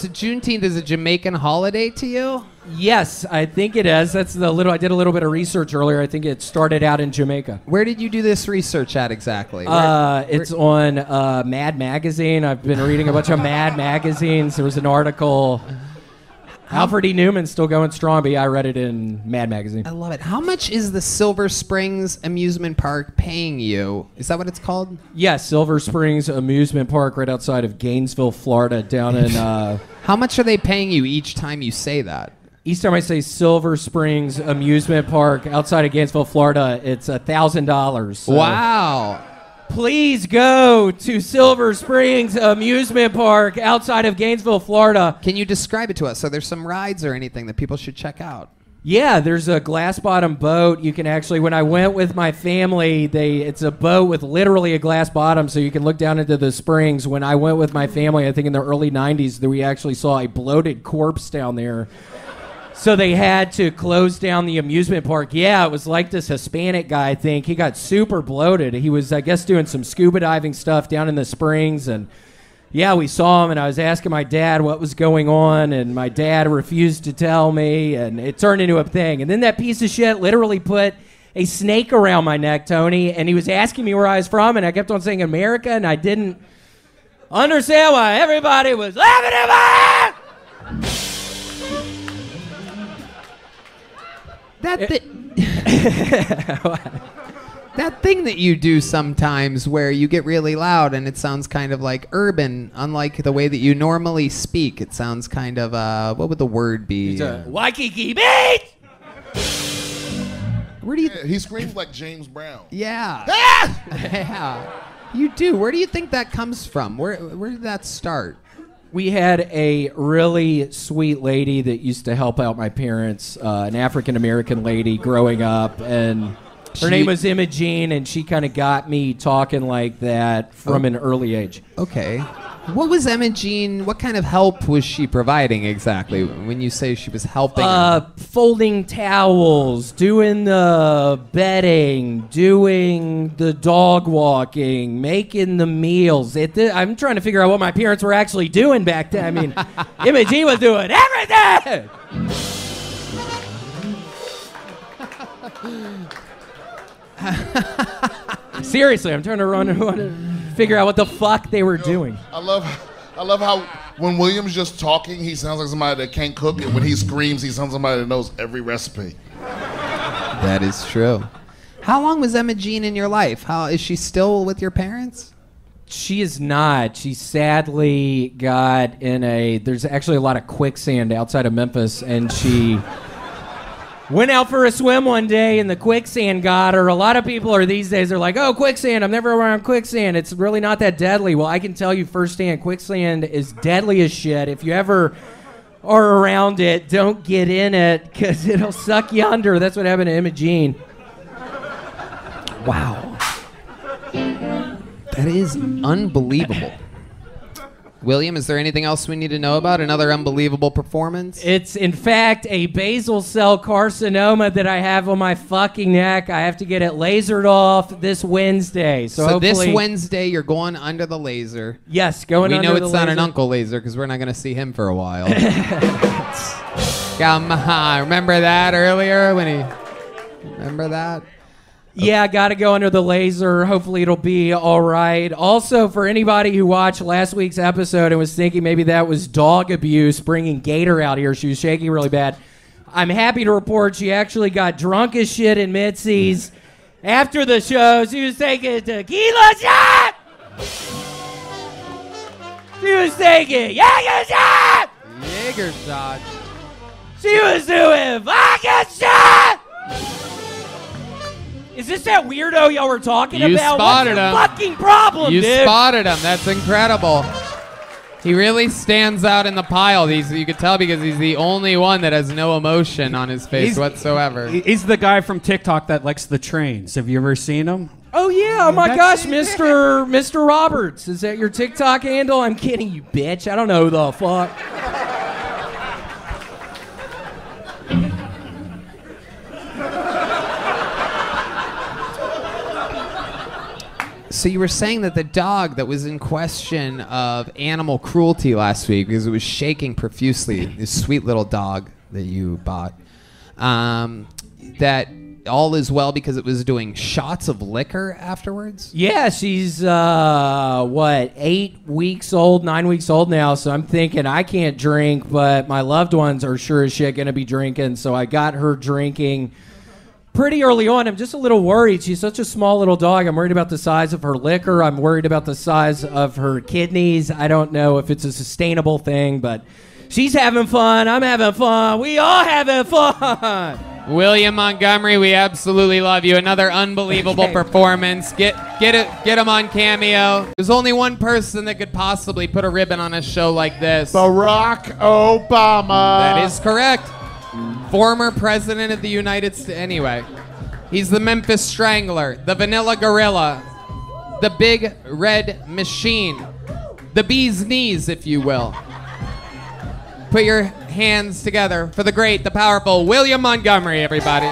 So Juneteenth is a Jamaican holiday to you? Yes, I think it is. That's the little. I did a little bit of research earlier. I think it started out in Jamaica. Where did you do this research at exactly? Where- Uh, it's on uh, Mad Magazine. I've been reading a bunch of Mad magazines. There was an article. Alfred E. Neuman's still going strong, but yeah, I read it in Mad Magazine. I love it. How much is the Silver Springs amusement park paying you? Is that what it's called? Yeah, Silver Springs Amusement Park, right outside of Gainesville, Florida, down in. Uh, How much are they paying you each time you say that? each time I say Silver Springs Amusement Park outside of Gainesville, Florida, it's a thousand dollars. Wow. Please go to Silver Springs Amusement Park outside of Gainesville, Florida. Can you describe it to us? So there's some rides or anything that people should check out. Yeah, there's a glass bottom boat. You can actually when I went with my family, they it's a boat with literally a glass bottom so you can look down into the springs. When I went with my family, I think in the early 90s, that we actually saw a bloated corpse down there. So they had to close down the amusement park. Yeah, it was like this Hispanic guy, I think. He got super bloated. He was, I guess, doing some scuba diving stuff down in the springs. And yeah, we saw him, and I was asking my dad what was going on, and my dad refused to tell me, and it turned into a thing. And then that piece of shit literally put a snake around my neck, Tony, and he was asking me where I was from, and I kept on saying America, and I didn't understand why everybody was laughing at me. That thi- that thing that you do sometimes where you get really loud and it sounds kind of like urban, unlike the way that you normally speak. It sounds kind of uh, what would the word be? Uh, Waikiki Beach! Where do you? Yeah, he screams like James Brown. Yeah. yeah. You do. Where do you think that comes from? Where where did that start? We had a really sweet lady that used to help out my parents, uh, an African American lady growing up, and her She- name was Imogene, and she kind of got me talking like that from Oh. an early age. Okay. What was Emma Jean? What kind of help was she providing exactly when you say she was helping? Uh, folding towels, doing the bedding, doing the dog walking, making the meals. It, I'm trying to figure out what my parents were actually doing back then. I mean, Emma Jean was doing everything. Seriously, I'm trying to run and figure out what the fuck they were doing. I love, I love how when William's just talking, he sounds like somebody that can't cook, and when he screams, he sounds like somebody that knows every recipe. that is true. How long was Emma Jean in your life? How is she still with your parents? She is not. She sadly got in a. There's actually a lot of quicksand outside of Memphis, and she went out for a swim one day, and the quicksand got her. A lot of people are these days. They're like, "Oh, quicksand! I'm never around quicksand. It's really not that deadly." Well, I can tell you firsthand, quicksand is deadly as shit. If you ever are around it, don't get in it because it'll suck you under. That's what happened to Imogene. Wow. That is unbelievable. William, is there anything else we need to know about? Another unbelievable performance? It's in fact a basal cell carcinoma that I have on my fucking neck. I have to get it lasered off this Wednesday. So, So, this Wednesday, you're going under the laser. Yes, going We under the laser. We know it's not an uncle laser because we're not going to see him for a while. Come on, remember that earlier when he? Remember that? Yeah, got to go under the laser. Hopefully, it'll be all right. Also, for anybody who watched last week's episode and was thinking maybe that was dog abuse, bringing Gator out here, she was shaking really bad. I'm happy to report she actually got drunk as shit in Mitzi's. After the show, she was taking a tequila shot. She was taking Jaeger shot. Jaeger shot. She was doing vodka shot. Is this that weirdo y'all were talking You about? spotted What's your him. fucking problem, You dude? spotted him. That's incredible. He really stands out in the pile. He's, you could tell because he's the only one that has no emotion on his face He's- whatsoever. He's the guy from TikTok that likes the trains. Have you ever seen him? Oh yeah! Oh my That's- gosh, Mr. Mr. Roberts, is that your TikTok handle? I'm kidding you, bitch. I don't know who the fuck. So you were saying that the dog that was in question of animal cruelty last week because it was shaking profusely, this sweet little dog that you bought, um, that all is well because it was doing shots of liquor afterwards. Yeah, she's uh what eight weeks old, nine weeks old now. So I'm thinking I can't drink, but my loved ones are sure as shit gonna be drinking. So I got her drinking pretty early on. I'm just a little worried. She's such a small little dog. I'm worried about the size of her liquor. I'm worried about the size of her kidneys. I don't know if it's a sustainable thing, but she's having fun. I'm having fun. We all having fun. William Montgomery, we absolutely love you. Another unbelievable performance. Get get it get him on Cameo. There's only one person that could possibly put a ribbon on a show like this. Barack Obama. That is correct. Former president of the United States. Anyway, he's the Memphis Strangler, the Vanilla Gorilla, the Big Red Machine, the bee's knees, if you will. Put your hands together for the great, the powerful William Montgomery, everybody.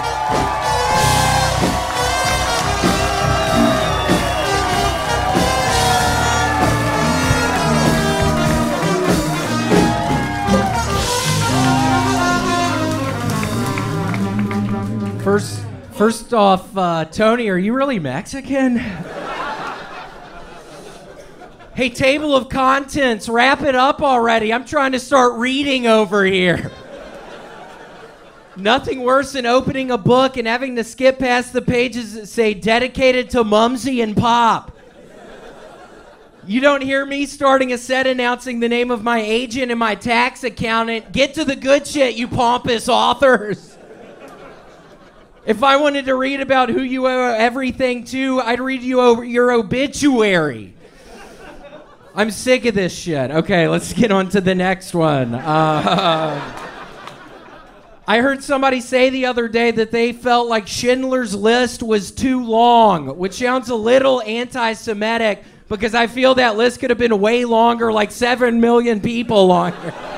First, first off, uh, Tony, are you really Mexican? hey, table of contents, wrap it up already. I'm trying to start reading over here. Nothing worse than opening a book and having to skip past the pages that say dedicated to Mumsy and Pop. You don't hear me starting a set announcing the name of my agent and my tax accountant. Get to the good shit, you pompous authors. If I wanted to read about who you owe everything to, I'd read you over your obituary. I'm sick of this shit. Okay, let's get on to the next one. Uh, I heard somebody say the other day that they felt like Schindler's List was too long, which sounds a little anti Semitic because I feel that list could have been way longer, like 7 million people longer.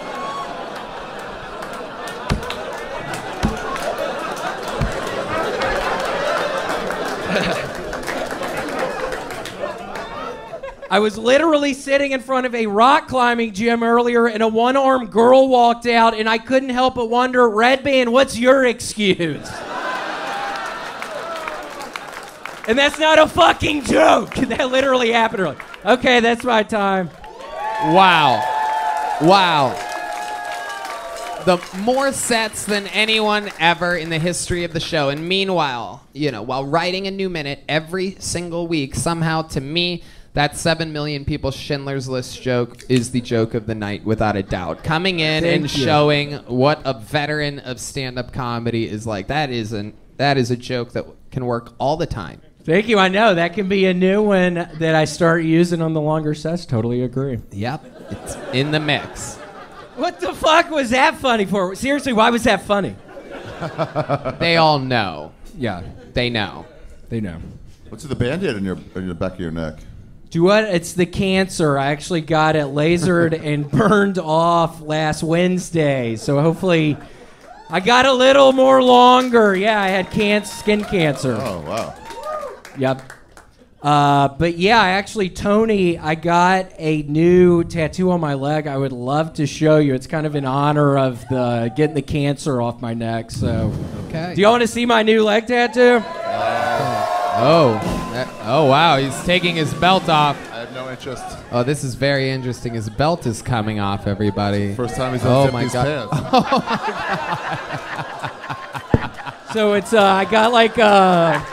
I was literally sitting in front of a rock climbing gym earlier, and a one armed girl walked out, and I couldn't help but wonder, Redban, what's your excuse? and that's not a fucking joke. That literally happened earlier. Okay, that's my time. Wow. Wow. The more sets than anyone ever in the history of the show. And meanwhile, you know, while writing a new minute every single week, somehow to me, that 7 million people Schindler's List joke is the joke of the night without a doubt. Coming in Thank and you. showing what a veteran of stand-up comedy is like. That is an that is a joke that can work all the time. Thank you. I know that can be a new one that I start using on the longer sets. Totally agree. Yep. It's in the mix. What the fuck was that funny for? Seriously, why was that funny? They all know. Yeah, They know. they know. What's the band-aid on your on the back of your neck? Do what? It's the cancer. I actually got it lasered and burned off last Wednesday. So hopefully, I got a little more longer. Yeah, I had can- skin cancer. Oh wow. Yep. Uh, but yeah, I actually, Tony, I got a new tattoo on my leg. I would love to show you. It's kind of in honor of the getting the cancer off my neck. So, Okay. do you want to see my new leg tattoo? Oh. that- oh wow, he's taking his belt off. I have no interest. Oh, this is very interesting. His belt is coming off, everybody. First time he's oh unzipped my his god. pants. So it's uh, I got like a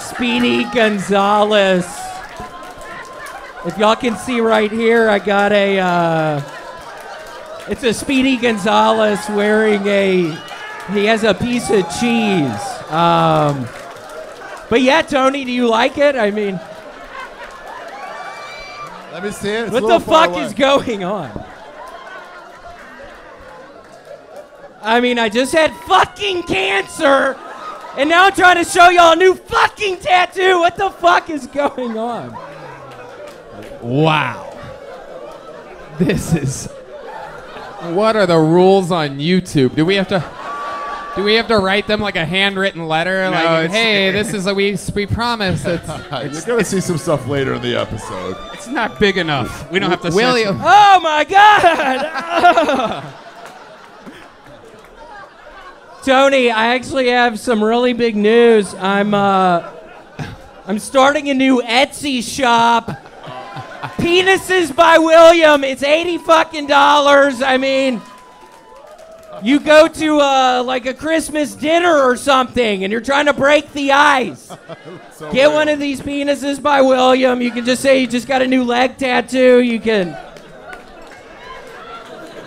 Speedy Gonzalez. If y'all can see right here, I got a. Uh, it's a Speedy Gonzalez wearing a. He has a piece of cheese. Um, but yeah, Tony, do you like it? I mean, Let me see it. It's what the fuck away. is going on? I mean, I just had fucking cancer, and now I'm trying to show y'all a new fucking tattoo. What the fuck is going on? Wow. This is. What are the rules on YouTube? Do we have to? Do we have to write them like a handwritten letter? No, like, hey, this is a we we promise. It's, You're gonna see some stuff later in the episode. It's not big enough. We don't have to. William. censor- Oh my god! Tony, I actually have some really big news. I'm uh I'm starting a new Etsy shop. Penises by William. It's 80 fucking dollars. I mean, you go to uh, like a Christmas dinner or something and you're trying to break the ice. So Get real. one of these penises by William. You can just say you just got a new leg tattoo. You can.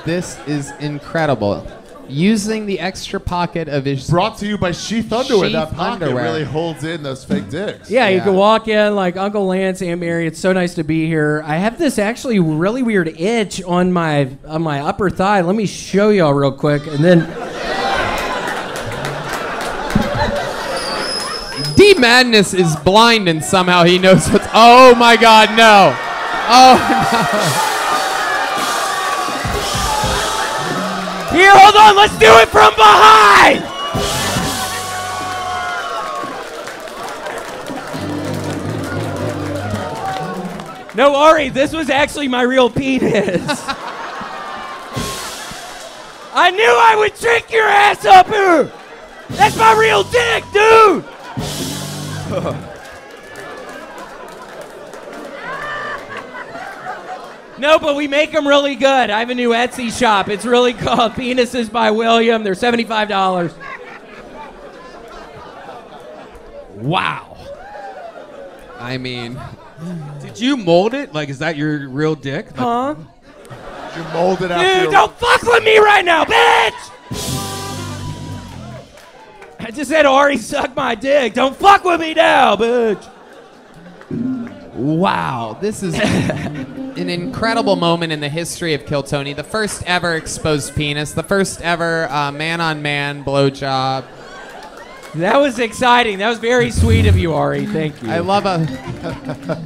this is incredible. Using the extra pocket of his Brought to you by Sheath Underwear. that pocket underwear. really holds in those fake dicks. Yeah, you can walk in like Uncle Lance, Aunt Mary. It's so nice to be here. I have this actually really weird itch on my on my upper thigh. Let me show y'all real quick, and then D Madness is blind and somehow he knows what's. Oh my God, no! Oh here, hold on. Let's do it from behind. No, Ari, this was actually my real penis. I knew I would trick your ass up here. That's my real dick, dude. No, but we make them really good. I have a new Etsy shop. It's really called Penises by William. They're $75. wow! I mean, Did you mold it? Like, is that your real dick? Like- Huh? You mold it after. Dude, your- don't fuck with me right now, bitch! I just said Ari suck my dick. Don't fuck with me now, bitch. Wow! This is an incredible moment in the history of Kill Tony. The first ever exposed penis. The first ever uh, man-on-man blowjob. That was exciting. That was very sweet of you, Ari. Thank you. I love a.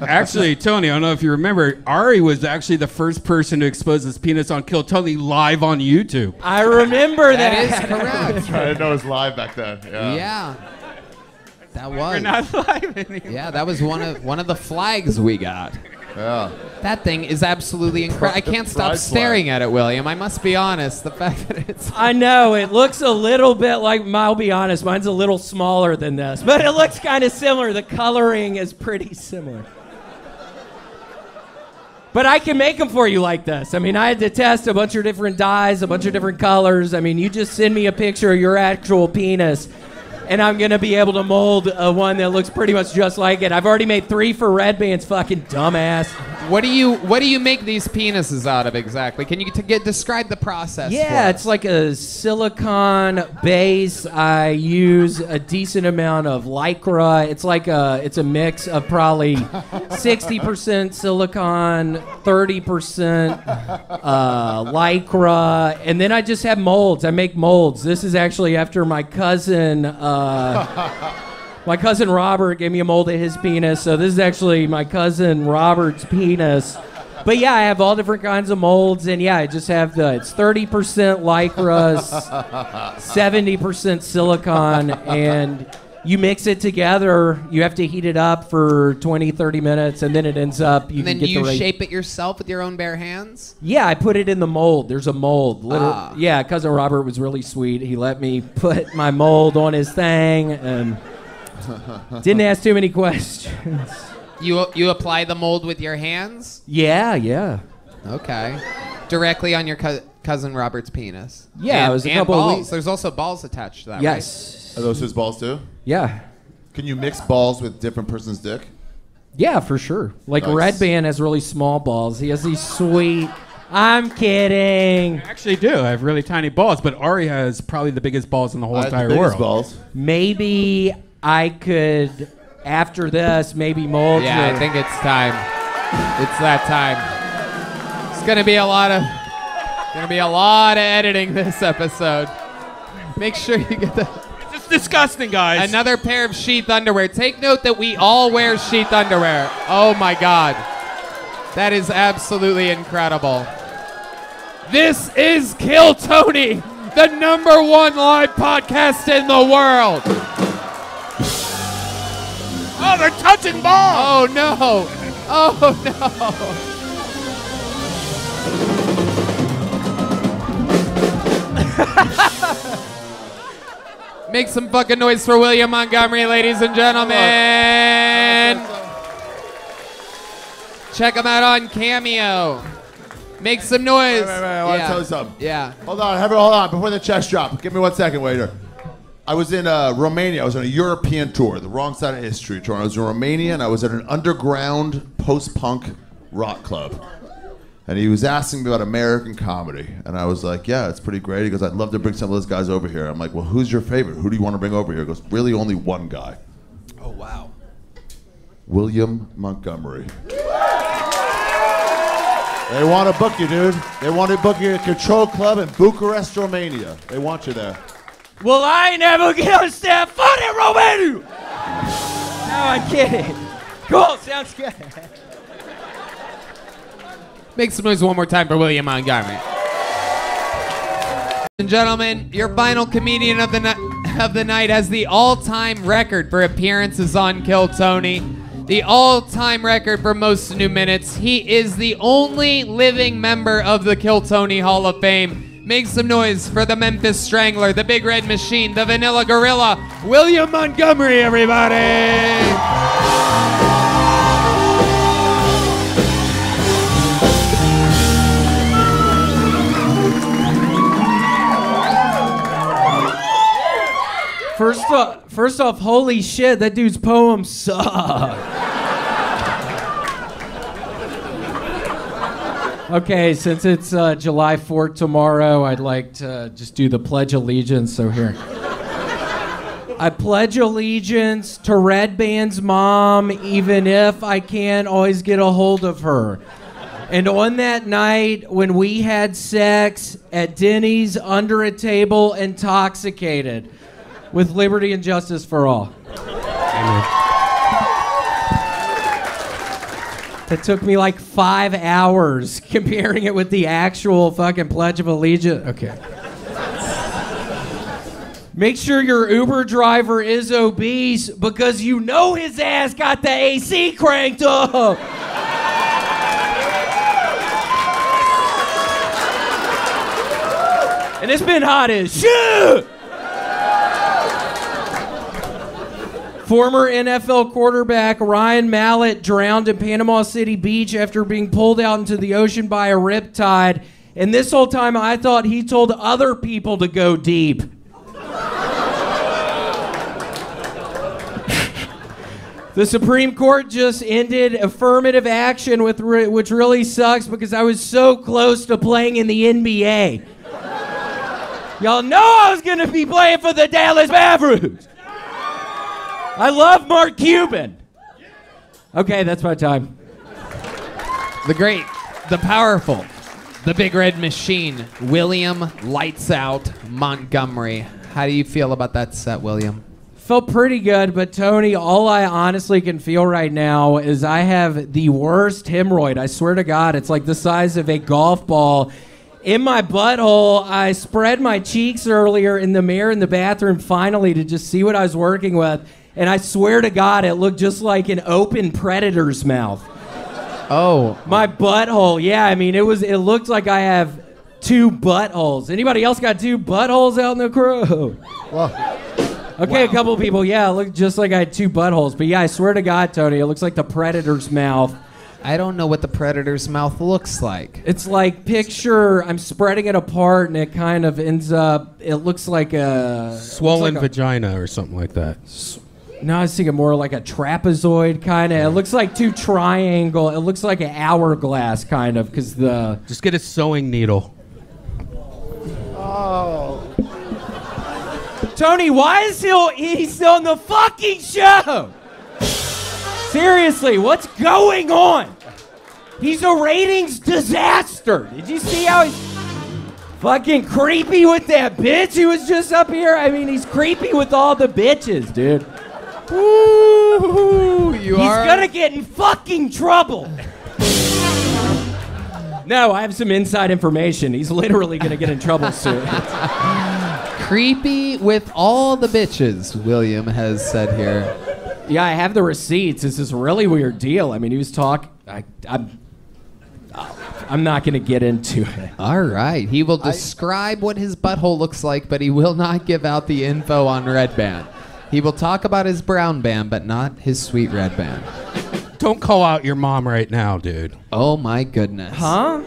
Actually, Tony, I don't know if you remember, Ari was actually the first person to expose his penis on Kill Tony live on YouTube. I remember that. That is correct. I didn't know it was live back then. Yeah. Yeah. That We're was. not live anymore. Yeah, that was one of one of the flags we got. Yeah. That thing is absolutely incredible. I can't stop Pride staring at it, William. I must be honest. The fact that it's I know it looks a little bit like. I'll be honest, mine's a little smaller than this, but it looks kind of similar. The coloring is pretty similar. But I can make them for you like this. I mean, I had to test a bunch of different dyes, a bunch of different colors. I mean, you just send me a picture of your actual penis, and I'm gonna be able to mold a one that looks pretty much just like it. I've already made three for Redban's fucking dumbass. What do you What do you make these penises out of exactly? Can you to get describe the process? Yeah, it's like a silicon base. I use a decent amount of lycra. It's like a it's a mix of probably 60% silicon, 30% uh, lycra, and then I just have molds. I make molds. This is actually after my cousin. Uh, my cousin Robert gave me a mold of his penis, so this is actually my cousin Robert's penis. But yeah, I have all different kinds of molds, and yeah, I just have the it's 30% lycra, 70% silicon, and you mix it together. You have to heat it up for 20, 30 minutes, and then it ends up. You and then can get you the right- shape it yourself with your own bare hands. yeah, I put it in the mold. There's a mold. Liter- Ah. Yeah, cousin Robert was really sweet. He let me put my mold on his thing and didn't ask too many questions. You you apply the mold with your hands. Yeah, yeah. Okay. Directly on your cou- cousin Robert's penis. Yeah, and, it was a and couple of weeks- There's also balls attached to that. Yes. Are those his balls too? Yeah. Can you mix balls with different person's dick? Yeah, for sure. Like Nice. Redban has really small balls. He has these sweet. I'm kidding. I actually do. I have really tiny balls, but Ari has probably the biggest balls in the whole I have the entire biggest world. balls. Maybe I could, after this, maybe mold. Yeah, your- I think it's time. It's that time. It's gonna be a lot of gonna be a lot of editing this episode. Make sure you get the. It's just disgusting, guys. Another pair of sheath underwear. Take note that we all wear sheath underwear. Oh my god. That is absolutely incredible. This is Kill Tony, the number one live podcast in the world. Oh, they're touching balls. Oh no. Oh no. Make some fucking noise for William Montgomery, ladies and gentlemen. Check him out on Cameo. Make some noise. Wait, wait, wait, I want to Yeah. tell you something. Yeah. Hold on, have it, hold on, before the chest drop. Give me one second, waiter. I was in uh, Romania. I was on a European tour, the wrong side of history tour. I was in Romania and I was at an underground post-punk rock club. And he was asking me about American comedy. And I was like, yeah, it's pretty great. He goes, I'd love to bring some of those guys over here. I'm like, well, who's your favorite? Who do you want to bring over here? He goes, really only one guy. Oh wow. William Montgomery. They want to book you, dude. They want to book you at Control Club in Bucharest, Romania. They want you there. Well, I never gonna step foot in Romania. No, I'm kidding. Cool, sounds good. Make some noise one more time for William Montgomery. Ladies and gentlemen, your final comedian of the of the night has the all-time record for appearances on Kill Tony, the all-time record for most new minutes. He is the only living member of the Kill Tony Hall of Fame. Make some noise for the Memphis Strangler, the Big Red Machine, the Vanilla Gorilla, William Montgomery, everybody. First off, first off, holy shit, that dude's poem suck. Okay, since it's uh, July 4th tomorrow, I'd like to just do the Pledge Allegiance. So here. I pledge allegiance to Redban's mom, even if I can't always get a hold of her. And on that night, when we had sex at Denny's under a table, intoxicated, with liberty and justice for all. That took me like five hours comparing it with the actual fucking Pledge of Allegiance. Okay. Make sure your Uber driver is obese because you know his ass got the AC cranked up. And it's been hot as shit. Former NFL quarterback Ryan Mallett drowned in Panama City Beach after being pulled out into the ocean by a riptide. And this whole time I thought he told other people to go deep. The Supreme Court just ended affirmative action, with re- which really sucks because I was so close to playing in the NBA. Y'all know I was going to be playing for the Dallas Mavericks. I love Mark Cuban. Okay, that's my time. The great, the powerful, the big red machine, William Lights Out Montgomery. How do you feel about that set, William? Felt pretty good, but Tony, all I honestly can feel right now is I have the worst hemorrhoid. I swear to God, it's like the size of a golf ball. In my butthole, I spread my cheeks earlier in the mirror in the bathroom finally to just see what I was working with. And I swear to God, it looked just like an open predator's mouth. Oh. My butthole. Yeah, I mean, it was. It looked like I have two buttholes. Anybody else got two buttholes out in the crew? Okay, a couple of people. Yeah, it looked just like I had two buttholes. But yeah, I swear to God, Tony, it looks like the predator's mouth. I don't know what the predator's mouth looks like. It's like picture. I'm spreading it apart, and it kind of ends up. It looks like a Swollen looks like a- vagina or something like that. No, I was thinking more like a trapezoid kind of. It looks like two triangle. It looks like an hourglass kind of because the. Just get a sewing needle. Oh. Tony, why is he he's still on the fucking show? Seriously, what's going on? He's a ratings disaster. Did you see how he's fucking creepy with that bitch who was just up here? I mean, he's creepy with all the bitches, dude. Woo, you He's are. gonna get in fucking trouble. No, I have some inside information. He's literally gonna get in trouble soon. Creepy with all the bitches, William has said here. Yeah, I have the receipts. It's this really weird deal. I mean, he was talking. I, I'm, I'm not going to get into it. All right. He will describe what his butthole looks like, but he will not give out the info on Redban. He will talk about his brown band, but not his sweet red band. Don't call out your mom right now, dude. Oh my goodness. Huh?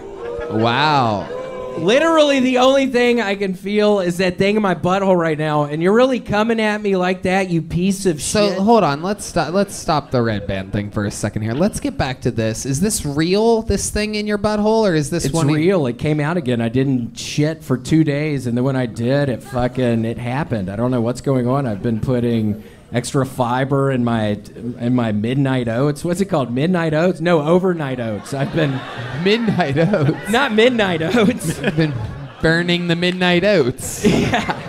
Wow. Literally, the only thing I can feel is that thing in my butthole right now, and you're really coming at me like that, you piece of So shit. hold on, let's stop. Let's stop the Redban thing for a second here. Let's get back to this. Is this real? This thing in your butthole, or is this It's one? It's real. It came out again. I didn't shit for two days, and then when I did, it fucking it happened. I don't know what's going on. I've been putting extra fiber in my in my midnight oats. What's it called? Midnight oats? No, overnight oats. I've been midnight oats. Not midnight oats. I've been burning the midnight oats. yeah.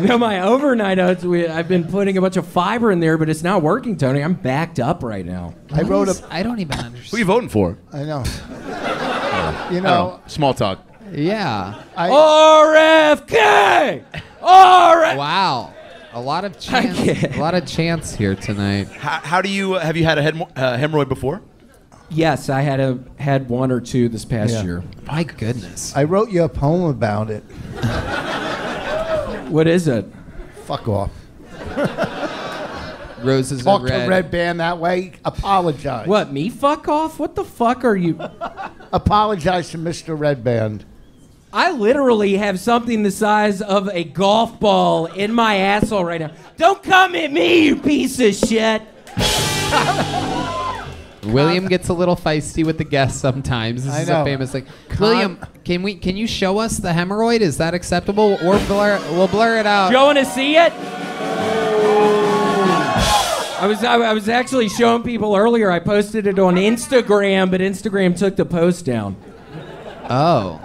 No, my overnight oats. We, I've been putting a bunch of fiber in there, but it's not working, Tony. I'm backed up right now. I wrote a. I don't even understand. Who you voting for? I know. Oh. You You know, small talk. Yeah. RFK. RFK. Wow. A lot of chance. A lot of chance here tonight. How, how do you have you had a head, uh, hemorrhoid before? Yes, I had a had one or two this past Yeah. year. My goodness. I wrote you a poem about it. What is it? Fuck off. Roses Talk are to red. Red Band that way. Apologize. What, me fuck off? What the fuck are you? Apologize to Mr. Redban. I literally have something the size of a golf ball in my asshole right now. Don't come at me, you piece of shit. William gets a little feisty with the guests sometimes. This I is know. a famous thing. William, can we can you show us the hemorrhoid? Is that acceptable? Or blur we'll blur it out. Do you want to see it? I was I, I was actually showing people earlier. I posted it on Instagram, but Instagram took the post down. Oh.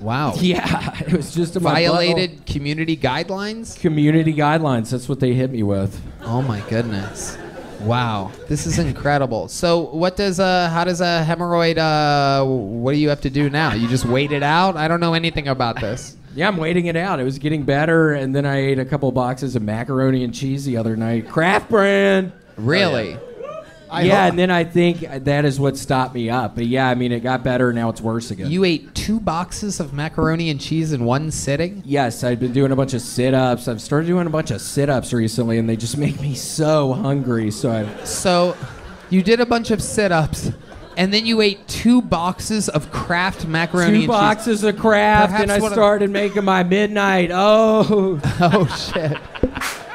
Wow. Yeah, it was just a Violated community guidelines? community guidelines. That's what they hit me with. Oh my goodness. Wow. This is incredible. So what does uh how does a hemorrhoid uh what do you have to do now? You just wait it out? I don't know anything about this. Yeah, I'm waiting it out. It was getting better, and then I ate a couple boxes of macaroni and cheese the other night. Kraft brand. Really? I yeah, hope- and then I think that is what stopped me up. But yeah, I mean, it got better. Now it's worse again. You ate two boxes of macaroni and cheese in one sitting? Yes, I've been doing a bunch of sit-ups. I've started doing a bunch of sit-ups recently, and they just make me so hungry. So I, So you did a bunch of sit-ups and then you ate two boxes of Kraft macaroni two and cheese. Two boxes of Kraft, and I Perhaps started making my midnight. Oh, Oh shit.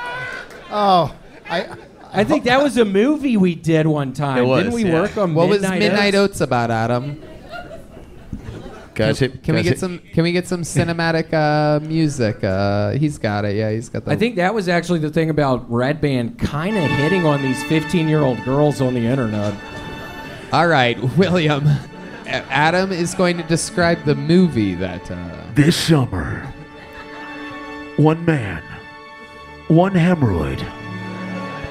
Oh, I I think that was a movie we did one time. It was, Didn't we yeah. work on What was Midnight, Midnight Oats? Oats about, Adam? Guys, Can, can we get some? Can we get some cinematic uh, music? Uh, he's got it. Yeah, he's got that. I think that was actually the thing about Redban kind of hitting on these 15 year old girls on the internet. All right, William. Adam is going to describe the movie that. Uh, This summer, one man, one hemorrhoid,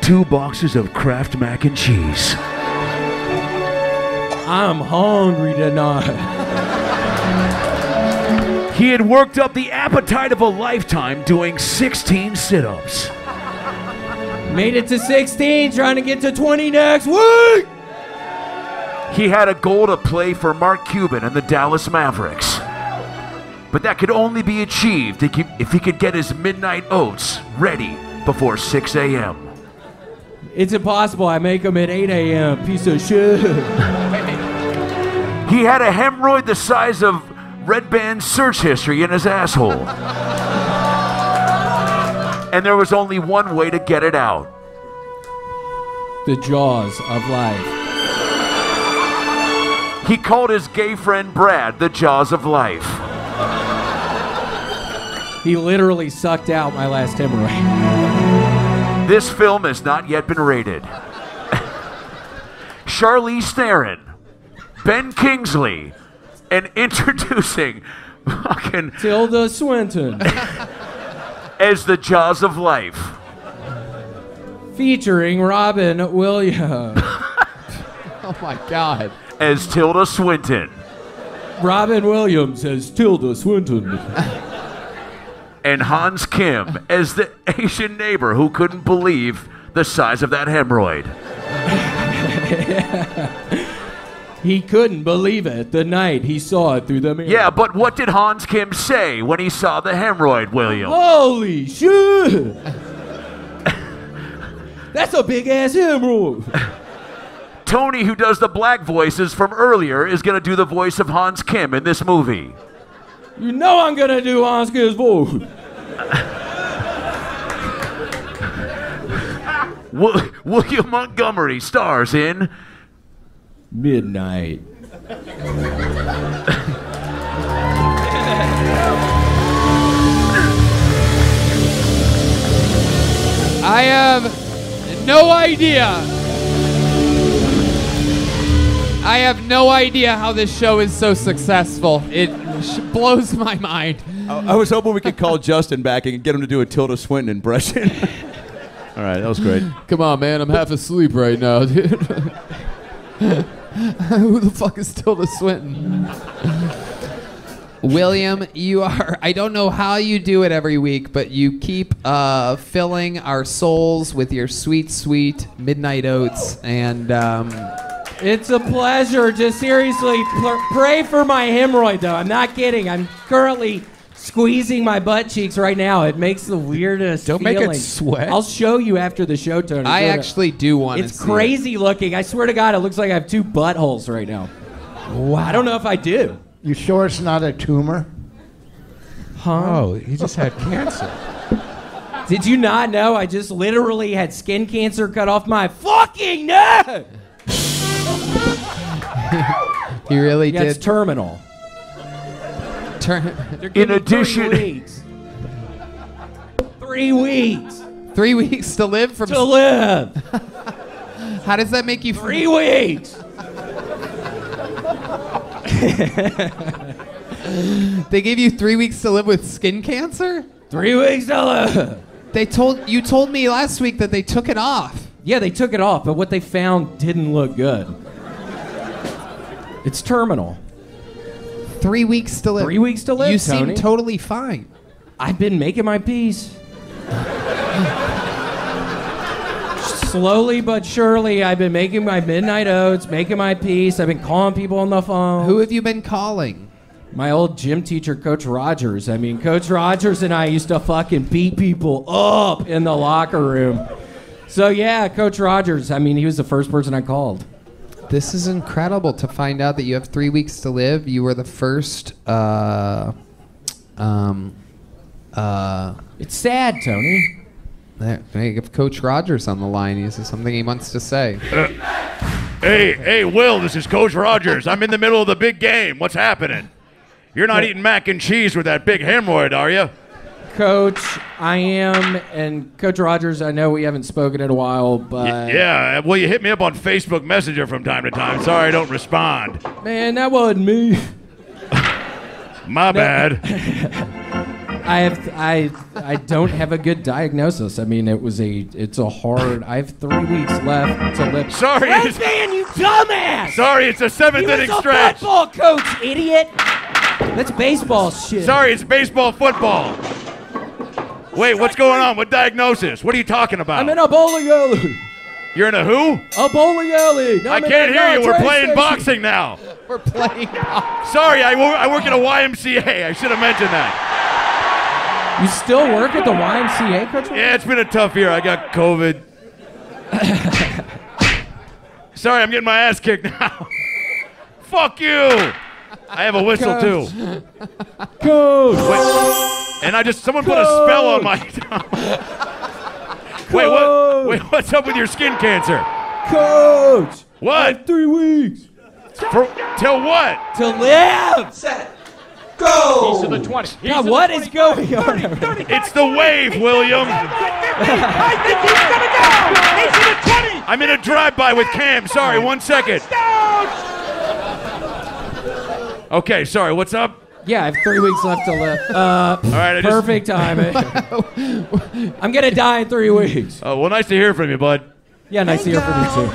two boxes of Kraft mac and cheese. I'm hungry tonight. He had worked up the appetite of a lifetime doing 16 sit ups. Made it to 16, trying to get to 20 next week. He had a goal to play for Mark Cuban and the Dallas Mavericks. But that could only be achieved if he- could get his midnight oats ready before 6 a.m. It's impossible. I make them at 8 a.m. Piece of shit. He had a hemorrhoid the size of Redban's search history in his asshole. and there was only one way to get it out. The jaws of life. He called his gay friend Brad the jaws of life. He literally sucked out my last hemorrhoid. This film has not yet been rated. Charlize Theron, Ben Kingsley, and introducing fucking Tilda Swinton. as the Jaws of Life. Featuring Robin Williams. oh my God. As Tilda Swinton. Robin Williams as Tilda Swinton. And uh-huh. Hans Kim as the Asian neighbor who couldn't believe the size of that hemorrhoid. He couldn't believe it the night he saw it through the mirror. Yeah, but what did Hans Kim say when he saw the hemorrhoid, William? Holy shit! That's a big ass hemorrhoid. Tony, who does the black voices from earlier, is going to do the voice of Hans Kim in this movie. You know I'm gonna do Oscar's Kim's voice. Wi- William Montgomery stars in Midnight. I have no idea. I have no idea how this show is so successful. It sh- blows my mind. I, I was hoping we could call Justin back and get him to do a Tilda Swinton impression. All right, that was great. Come on, man. I'm half asleep right now, dude. Who the fuck is Tilda Swinton? William, you are. I don't know how you do it every week, but you keep uh, filling our souls with your sweet, sweet midnight oats. And um, It's a pleasure. Just seriously, pl- pray for my hemorrhoid, though. I'm not kidding. I'm currently squeezing my butt cheeks right now. It makes the weirdest. Don't make it sweat. I'll show you after the show, Tony. I Go to- actually do want to It's see crazy looking. I swear to God, it looks like I have two buttholes right now. Wow. I don't know if I do. You sure it's not a tumor? Huh? Oh, he just had cancer. Did you not know I just literally had skin cancer cut off my fucking neck? He really Yeah, it's did. terminal. Turn. They're In addition- three weeks. Three weeks Three weeks to live from. to live. How does that make you? Three weeks. They gave you three weeks to live with skin cancer. Three weeks to live. They told you told me last week that they took it off. Yeah, they took it off, but what they found didn't look good. It's terminal. Three weeks to live. Three weeks to live. You Tony. seem totally fine. I've been making my peace. Slowly but surely, I've been making my midnight oats, making my peace. I've been calling people on the phone. Who have you been calling? My old gym teacher, Coach Rogers. I mean, Coach Rogers and I used to fucking beat people up in the locker room. So, yeah, Coach Rogers, I mean, he was the first person I called. This is incredible to find out that you have three weeks to live. You were the first. Uh, um, uh, It's sad, Tony. Hey, if Coach Rogers on the line, he has something he wants to say. Uh, hey, hey, Will, this is Coach Rogers. I'm in the middle of the big game. What's happening? You're not eating mac and cheese with that big hemorrhoid, are you? Coach, I am, and Coach Rogers, I know we haven't spoken in a while, but Yeah, well, you hit me up on Facebook Messenger from time to time. Sorry I don't respond. man, that wasn't me. My bad. I have I I don't have a good diagnosis. I mean, it was a it's a hard. I have three weeks left to live. Sorry, Red it's- man, you dumbass! Sorry, it's a seventh He was inning a stretch. football coach, idiot. That's baseball shit. Sorry, it's baseball football. Wait, what's going on? What diagnosis? What are you talking about? I'm in a bowling alley. You're in a who? A bowling alley. I I'm can't hear you. We're playing station. boxing now. We're playing. Sorry, I, wo- I work at a YMCA. I should have mentioned that. You still work at the YMCA, Coach? Yeah, it's been a tough year. I got COVID. Sorry, I'm getting my ass kicked now. Fuck you. I have a whistle Coach. too. Coach. Wait, and I just someone put a spell on my. wait, what? Wait, what's up with your skin cancer? Coach. What? three weeks. For, till what? To live. Set. Go. He's to the 20. He's God, what the is going on? It's the wave, William. I think he's gonna go. He's to the 20. I'm in a drive-by with Cam. Sorry, one second. Okay, sorry. What's up? Yeah, I have three weeks left to live. Uh, All right, I just- perfect timing. I'm gonna die in three weeks. Oh, well, nice to hear from you, bud. Yeah, nice to hear from you too.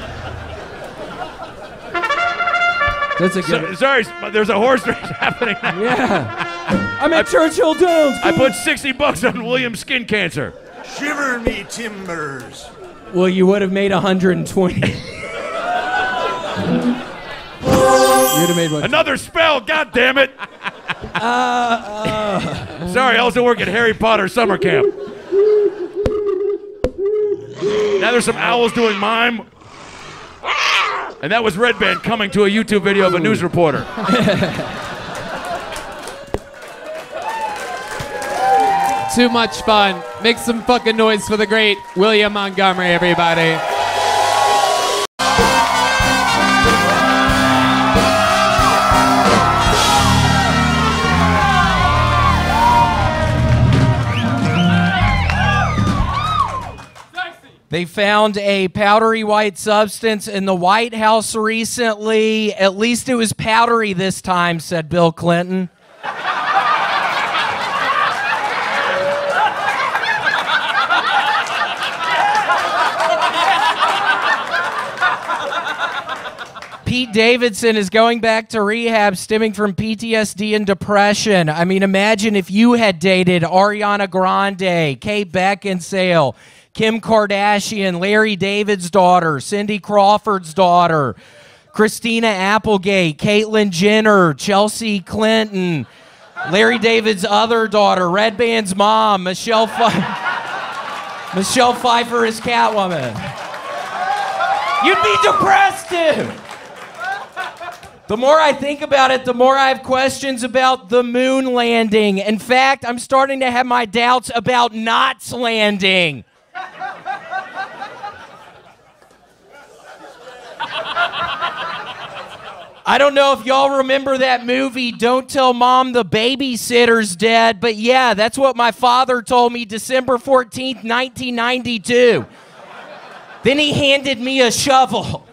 That's a So- good. sorry, there's a horse race happening now. Yeah. I'm at Churchill Downs. I put 60 bucks on William's skin cancer. Shiver me timbers. Well, you would have made 120. You'd have made what? Another spell, god damn it. Uh, Sorry, I also work at Harry Potter summer camp. Now there's some owls doing mime. And that was Redban coming to a YouTube video of a news reporter. Too much fun. Make some fucking noise for the great William Montgomery, everybody. They found a powdery white substance in the White House recently. At least it was powdery this time, said Bill Clinton. Pete Davidson is going back to rehab stemming from PTSD and depression. I mean, imagine if you had dated Ariana Grande, Kate Beckinsale, Kim Kardashian, Larry David's daughter, Cindy Crawford's daughter, Christina Applegate, Caitlyn Jenner, Chelsea Clinton, Larry David's other daughter, Redban's mom, Michelle Pfeiffer. Michelle Pfeiffer is Catwoman. You'd be depressed too. The more I think about it, the more I have questions about the moon landing. In fact, I'm starting to have my doubts about Knots landing. I don't know if y'all remember that movie, Don't Tell Mom the Babysitter's Dead, but yeah, that's what my father told me December 14th, 1992. Then he handed me a shovel.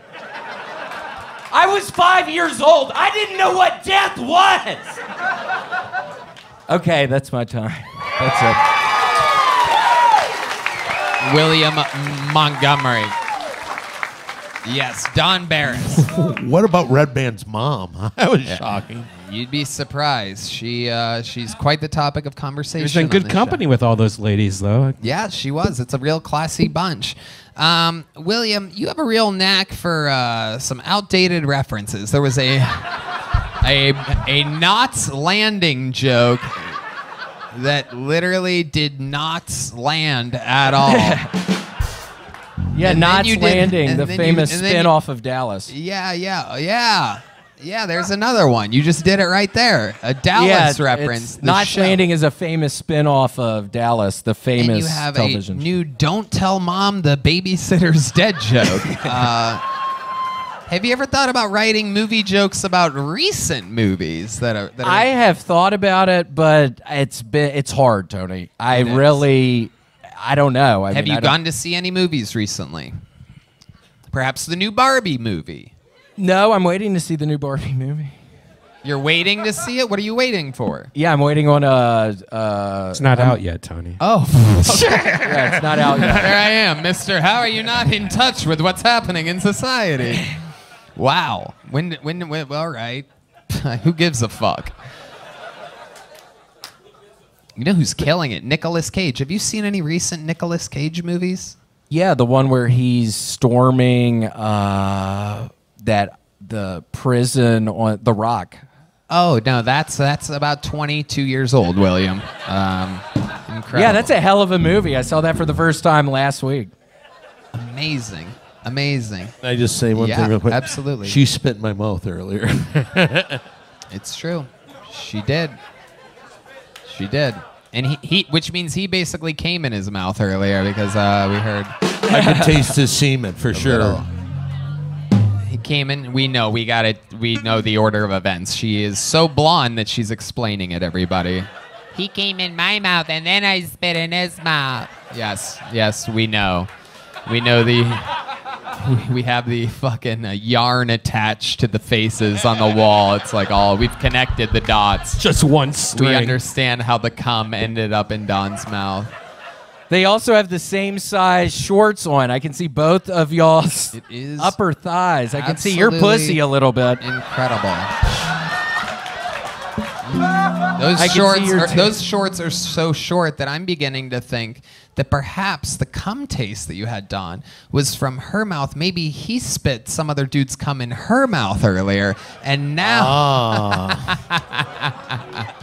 I was five years old. I didn't know what death was. Okay, that's my time. That's it. William Montgomery. Yes, Don Barris. what about Redban's mom? That was shocking. You'd be surprised. She uh, she's quite the topic of conversation. He was in good company show. with all those ladies, though. Yeah, she was. It's a real classy bunch. Um, William, you have a real knack for uh, some outdated references. There was a a a Knots landing joke that literally did not land at all. Yeah, And Knots did- Landing, and the then you- famous and you- spin-off of Dallas. Yeah, yeah, yeah. Yeah, there's another one. You just did it right there. A Dallas yeah, reference. the show. Landing is a famous spin-off of Dallas, the famous and you have television. a new "Don't Tell Mom the Babysitter's Dead" joke. uh, have you ever thought about writing movie jokes about recent movies that are? That are I have thought about it, but it's been it's hard, Tony. I It is. really, I don't know. I have mean, you I gone to see any movies recently? Perhaps the new Barbie movie. No, I'm waiting to see the new Barbie movie. You're waiting to see it. What are you waiting for? Yeah, I'm waiting on a. Uh, It's not I'm- out yet, Tony. Oh, yeah, it's not out yet. There I am, Mister. How are you not in touch with what's happening in society? Wow. When? When? when all right. Who gives a fuck? You know who's killing it? Nicolas Cage. Have you seen any recent Nicolas Cage movies? Yeah, the one where he's storming uh, that the prison on the Rock. Oh no, that's that's about 22 years old, William. Um, incredible. Yeah, that's a hell of a movie. I saw that for the first time last week. amazing, amazing. Can I just say one Yeah, thing real quick? absolutely. She spit in my mouth earlier. It's true. She did. She did. And he, he which means he basically came in his mouth earlier because uh, we heard I could taste his semen for sure. He came in. We know. We got it. We know the order of events. She is so blonde that she's explaining it. Everybody. He came in my mouth and then I spit in his mouth. Yes. Yes. We know. We know the. We- We have the fucking uh, yarn attached to the faces on the wall. It's like all we've connected the dots. Just one We understand how the cum ended up in Don's mouth. They also have the same size shorts on. I can see both of y'all's It is upper thighs. I can see your pussy a little bit. Incredible. Those I shorts, are, tits. those shorts are so short that I'm beginning to think that perhaps the cum taste that you had, Don, was from her mouth. Maybe he spit some other dude's cum in her mouth earlier, and now.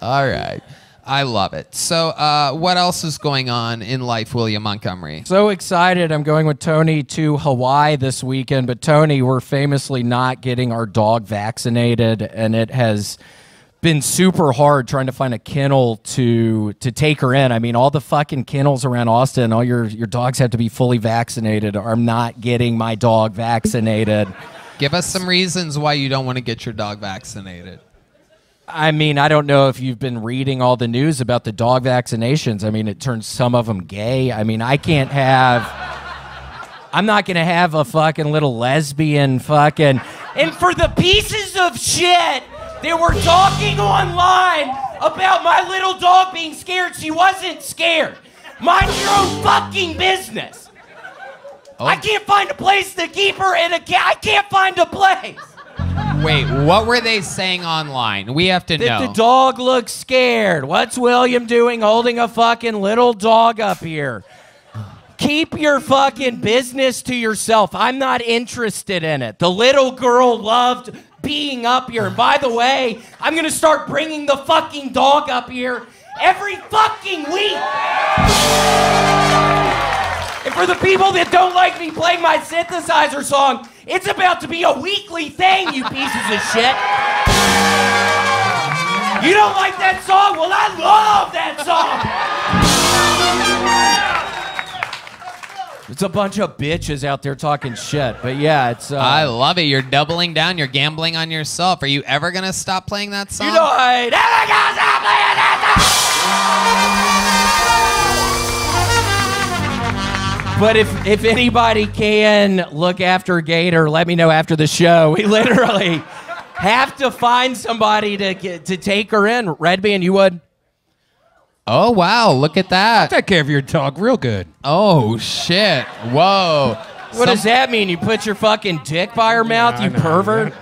All right. I love it. So, uh, what else is going on in life, William Montgomery? So excited. I'm going with Tony to Hawaii this weekend. But, Tony, we're famously not getting our dog vaccinated, and it has been super hard trying to find a kennel to to take her in. I mean, all the fucking kennels around Austin, all your your dogs have to be fully vaccinated. Or I'm not getting my dog vaccinated. Give us some reasons why you don't want to get your dog vaccinated. I mean, I don't know if you've been reading all the news about the dog vaccinations. I mean, it turns some of them gay. I mean, I can't have. I'm not gonna have a fucking little lesbian fucking. And for the pieces of shit that were talking online about my little dog being scared, she wasn't scared. Mind your own fucking business. Oh. I can't find a place to keep her in a cat. I can't find a place. Wait, what were they saying online? We have to That know. the dog looks scared. What's William doing holding a fucking little dog up here? Keep your fucking business to yourself. I'm not interested in it. The little girl loved being up here. And by the way, I'm to start bringing the fucking dog up here every fucking week. And for the people that don't like me playing my synthesizer song, it's about to be a weekly thing, you pieces of shit. You don't like that song? Well, I love that song. It's a bunch of bitches out there talking shit, but yeah, it's. Uh, I love it. You're doubling down. You're gambling on yourself. Are you ever gonna stop playing that song? You know, I never gonna stop playing that song. But if if anybody can look after Gator, let me know after the show. We literally have to find somebody to get, to take her in. Redban, you would. Oh wow! Look at that. I Take care of your dog real good. Oh shit! Whoa! What does that mean? You put your fucking dick by her mouth, you pervert?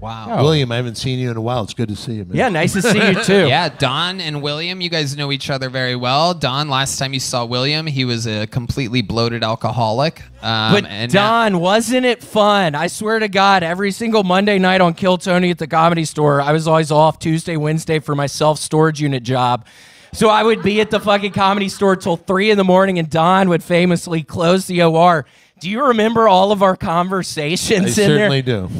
Wow. William, I haven't seen you in a while. It's good to see you, man. Yeah, nice to see you too. Yeah, Don and William, you guys know each other very well. Don, last time you saw William, he was a completely bloated alcoholic. Um, But and now- Don, wasn't it fun? I swear to God, every single Monday night on Kill Tony at the comedy store, I was always off Tuesday, Wednesday for my self storage unit job. So I would be at the fucking comedy store till three in the morning, and Don would famously close the OR, Do you remember all of our conversations I in there? certainly do.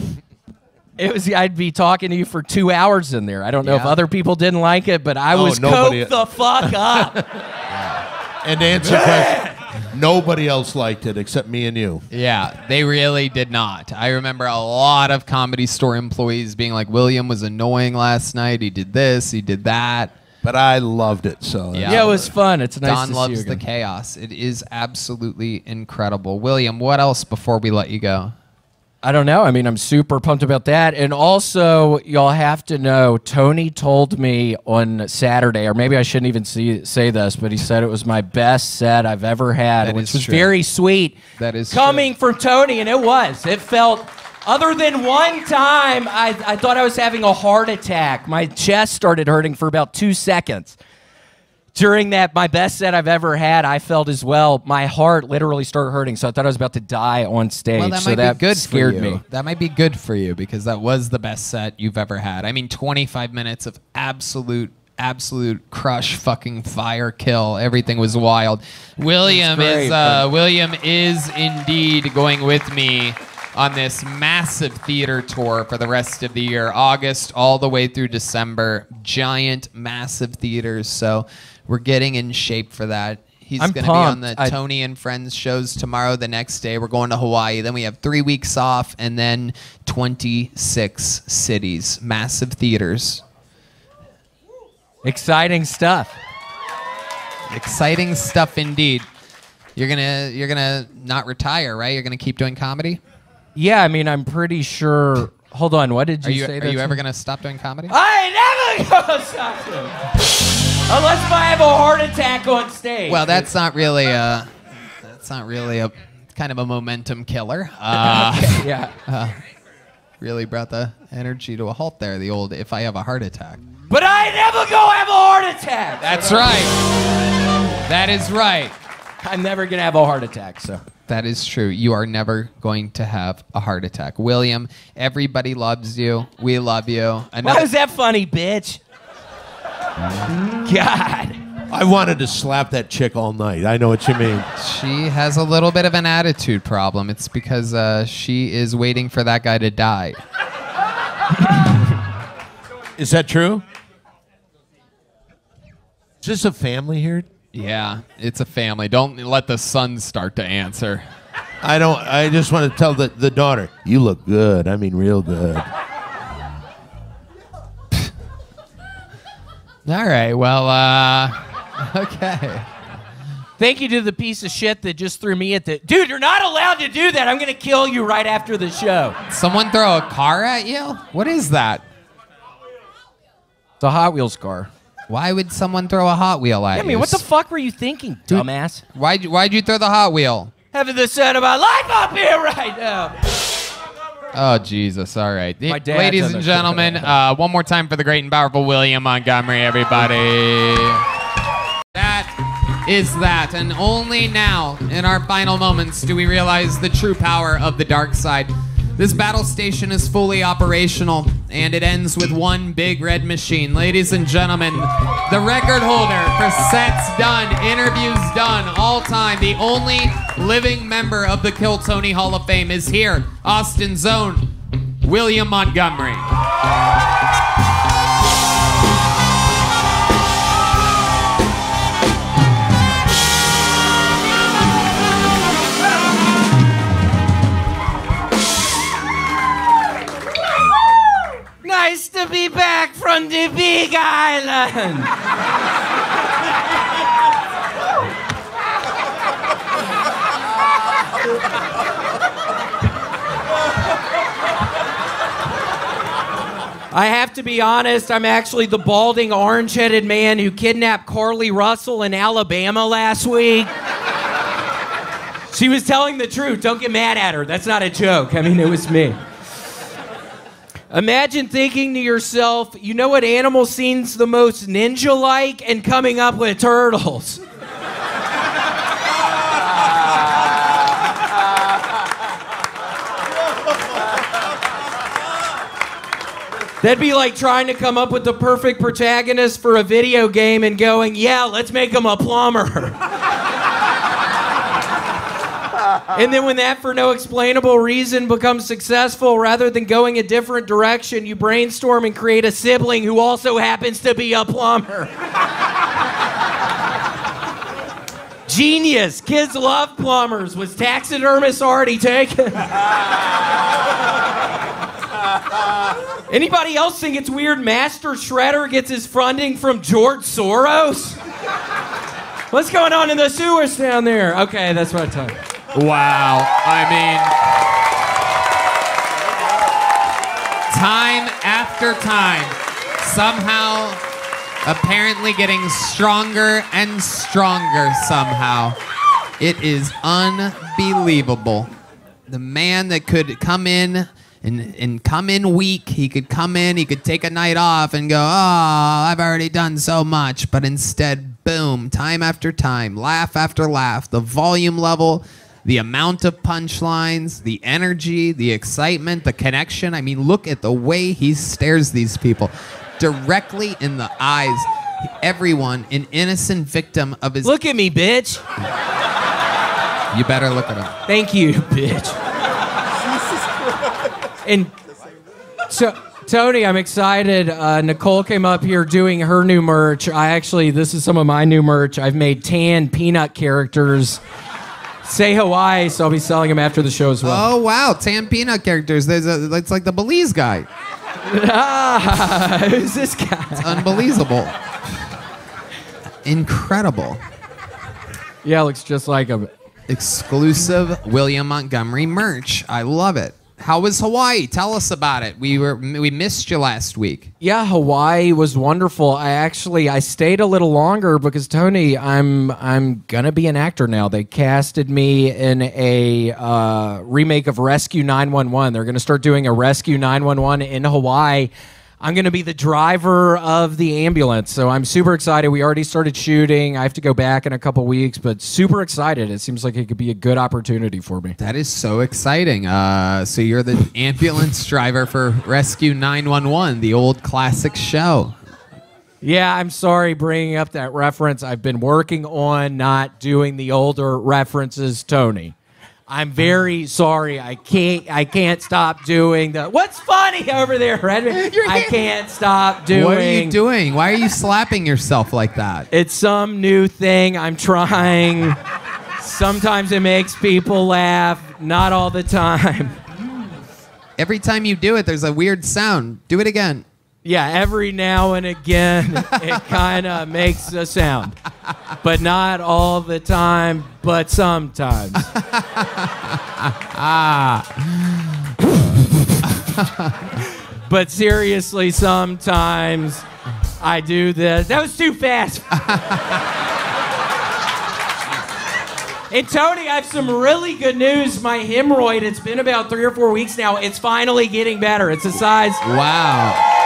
It was I'd be talking to you for two hours in there. I don't know if other people didn't like it, but I Oh, was nobody- coked the fuck up. And to answer your question, nobody else liked it except me and you. Yeah, they really did not. I remember a lot of comedy store employees being like, William was annoying last night. He did this, he did that. But I loved it. So Yeah, it was fun. It's nice Don to see loves you the chaos. It is absolutely incredible. William, what else before we let you go? I don't know. I mean, I'm super pumped about that. And also, y'all have to know, Tony told me on Saturday, or maybe I shouldn't even see, say this, but he said it was my best set I've ever had, That which is was true. very sweet. That is coming from Tony, and it was. It felt. Other than one time, I, I thought I was having a heart attack. My chest started hurting for about two seconds. During that, my best set I've ever had, I felt as well. My heart literally started hurting, so I thought I was about to die on stage. Well, that so might that be good scared for you. me. That might be good for you because that was the best set you've ever had. I mean, 25 minutes of absolute, absolute crush, fucking fire, kill. Everything was wild. William That's is uh, William is indeed going with me on this massive theater tour for the rest of the year, August all the way through December. Giant, massive theaters. So we're getting in shape for that. He's going to be on the I- Tony and Friends shows tomorrow. The next day, we're going to Hawaii. Then we have three weeks off, and then 26 cities, massive theaters. Exciting stuff. Exciting stuff indeed. You're gonna you're gonna not retire, right? You're gonna keep doing comedy. Yeah, I mean, I'm pretty sure. Hold on, what did you, you say? are you ever gonna stop doing comedy? I ain't never gonna stop doing Unless if I have a heart attack on stage. Well, that's not really a that's not really a kind of a momentum killer. Uh, yeah. uh, really brought the energy to a halt there. The old if I have a heart attack. But I never gonna have a heart attack. That's right. That is right. I'm never gonna have a heart attack. So That is true. You are never going to have a heart attack. William, everybody loves you. We love you. why is that funny, bitch? God. I wanted to slap that chick all night. I know what you mean. She has a little bit of an attitude problem. It's because uh, she is waiting for that guy to die. Is that true? Is this a family here? Yeah, it's a family. Don't let the son start to answer. I don't. I just want to tell the, the daughter, you look good. I mean, real good. All right. Well, uh, okay. Thank you to the piece of shit that just threw me at the. Dude, you're not allowed to do that. I'm gonna kill you right after the show. Someone throw a car at you? What is that? It's a Hot Wheels car. Why would someone throw a Hot Wheel at I you? mean, what the fuck were you thinking, dumbass? Why'd you, why'd you throw the Hot Wheel? Having the set of my life up here right now. Oh Jesus! All right, My dad's ladies and gentlemen, uh, one more time for the great and powerful William Montgomery, everybody. That is that, and only now, in our final moments, do we realize the true power of the dark side. This battle station is fully operational, and it ends with one big red machine. Ladies and gentlemen, the record holder for sets done, interviews done, all time, the only living member of the Kill Tony Hall of Fame is here, Austin Zone, William Montgomery. Nice to be back from the Big Island. I have to be honest, I'm actually the balding, orange headed man who kidnapped Carlee Russell in Alabama last week. She was telling the truth. Don't get mad at her. That's not a joke. I mean, it was me. Imagine thinking to yourself, you know what animal seems the most ninja like? And coming up with turtles. That'd be like trying to come up with the perfect protagonist for a video game and going, yeah, let's make him a plumber. And then when that for no explainable reason becomes successful, rather than going a different direction, you brainstorm and create a sibling who also happens to be a plumber. Genius. Kids love plumbers. Was taxidermist already taken? Anybody else think it's weird Master Shredder gets his funding from George Soros? What's going on in the sewers down there? Okay, that's what I you. Wow. I mean, time after time, somehow, apparently getting stronger and stronger somehow. It is unbelievable. The man that could come in and, and come in weak, he could come in, he could take a night off and go, Oh, I've already done so much. But instead, boom, time after time, laugh after laugh, the volume level, the amount of punchlines, the energy, the excitement, the connection. I mean, look at the way he stares these people directly in the eyes. Everyone, an innocent victim of his. Look at me, bitch. You better look at him. Thank you, bitch. And so, Tony, I'm excited. Uh, Nicole came up here doing her new merch. I actually, this is some of my new merch. I've made tan peanut characters. Say Hawaii, so I'll be selling them after the show as well. Oh wow, Tan Peanut characters. There's a it's like the Belize guy. ah, who's this guy? It's unbelievable. Incredible. Yeah, looks just like him. Exclusive William Montgomery merch. I love it. How was Hawaii? Tell us about it. We were we missed you last week. Yeah, Hawaii was wonderful. I actually I stayed a little longer because Tony, I'm I'm gonna be an actor now. They casted me in a uh, remake of Rescue 911. They're gonna start doing a Rescue 911 in Hawaii. I'm gonna be the driver of the ambulance, so I'm super excited. We already started shooting. I have to go back in a couple weeks, but super excited. It seems like it could be a good opportunity for me. That is so exciting. Uh, so you're the ambulance driver for Rescue 911, the old classic show. Yeah, I'm sorry bringing up that reference. I've been working on not doing the older references, Tony. I'm very sorry. I can't. I can't stop doing the. What's funny over there, Redban? I can't stop doing. What are you doing? Why are you slapping yourself like that? It's some new thing I'm trying. Sometimes it makes people laugh. Not all the time. Every time you do it, there's a weird sound. Do it again. Yeah, every now and again it kind of makes a sound, but not all the time. But sometimes. but seriously, sometimes I do this. That was too fast. And Tony, I have some really good news. My hemorrhoid, it's been about three or four weeks now. It's finally getting better. It's the size. Wow.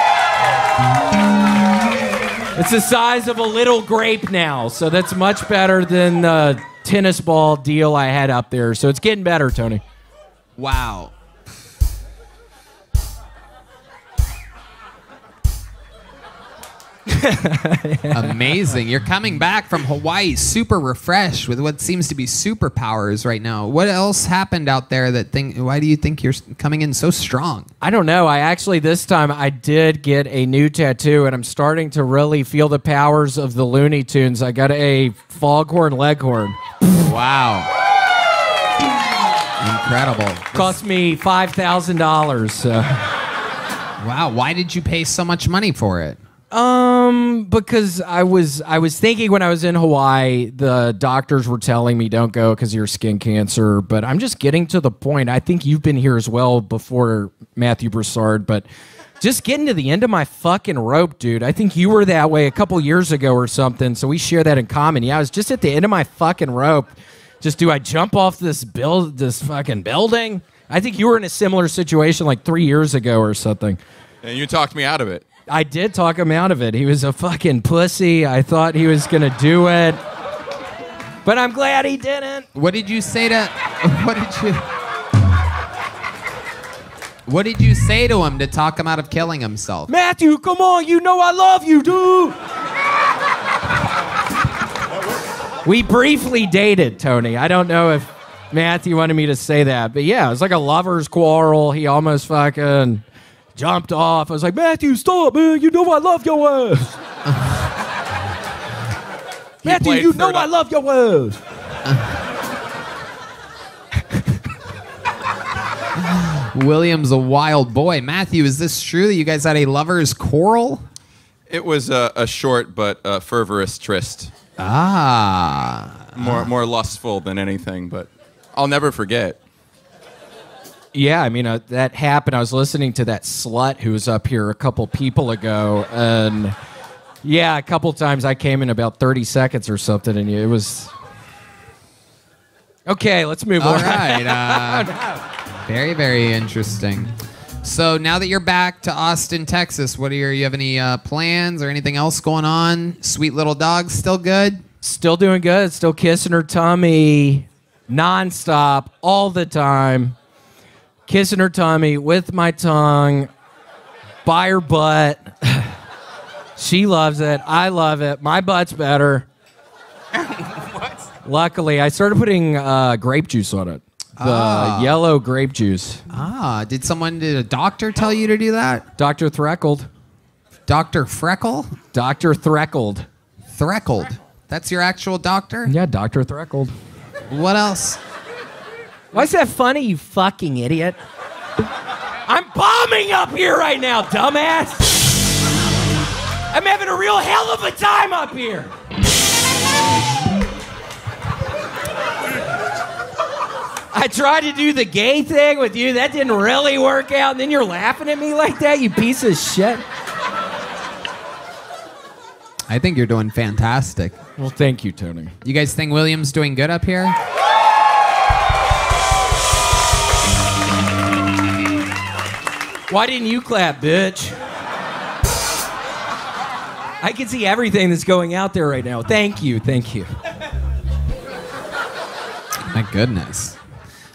It's the size of a little grape now. So that's much better than the tennis ball deal I had up there. So it's getting better, Tony. Wow. Amazing. You're coming back from Hawaii super refreshed with what seems to be superpowers right now. What else happened out there that think why do you think you're coming in so strong? I don't know. I actually this time I did get a new tattoo and I'm starting to really feel the powers of the Looney Tunes. I got a foghorn leghorn. Wow. Incredible. Cost me $5,000. Wow, why did you pay so much money for it? Um, because I was I was thinking when I was in Hawaii, the doctors were telling me don't go because your skin cancer. But I'm just getting to the point. I think you've been here as well before, Matthew Broussard. But just getting to the end of my fucking rope, dude. I think you were that way a couple years ago or something. So we share that in common. Yeah, I was just at the end of my fucking rope. Just do I jump off this build this fucking building? I think you were in a similar situation like three years ago or something. And you talked me out of it. I did talk him out of it. He was a fucking pussy. I thought he was gonna do it, but I'm glad he didn't. What did you say to what did you What did you say to him to talk him out of killing himself? Matthew, come on, you know I love you, dude. We briefly dated, Tony. I don't know if Matthew wanted me to say that. But yeah, it was like a lover's quarrel. He almost fucking jumped off. I was like, Matthew, stop, man. You know I love your ass. Matthew, you know I love your ass. William's a wild boy. Matthew, is this true that you guys had a lover's quarrel? It was a, a short but uh, fervorous tryst. Ah. More more lustful than anything, but I'll never forget. Yeah, I mean, uh, that happened. I was listening to that slut who was up here a couple people ago. And yeah, a couple times I came in about 30 seconds or something. And it was. Okay, let's move All on. right. Uh, very, very interesting. So now that you're back to Austin, Texas, what are your, you have any uh, plans or anything else going on? Sweet little dog, still good? Still doing good. Still kissing her tummy nonstop, all the time. Kissing her tummy with my tongue, by her butt. she loves it. I love it. My butt's better. Luckily, I started putting uh, grape juice on it. The Ah. yellow grape juice. Ah, did someone, did a doctor tell you to do that? Dr. Threckled. Dr. Freckle? Dr. Threckled. Threckled. That's your actual doctor? Yeah, Dr. Threckled. What else? Why is that funny, you fucking idiot? I'm bombing up here right now, dumbass! I'm having a real hell of a time up here! I tried to do the gay thing with you. That didn't really work out. And then you're laughing at me like that, you piece of shit. I think you're doing fantastic. Well, thank you, Tony. You guys think William's doing good up here? Why didn't you clap, bitch? I can see everything that's going out there right now. Thank you, thank you. My goodness.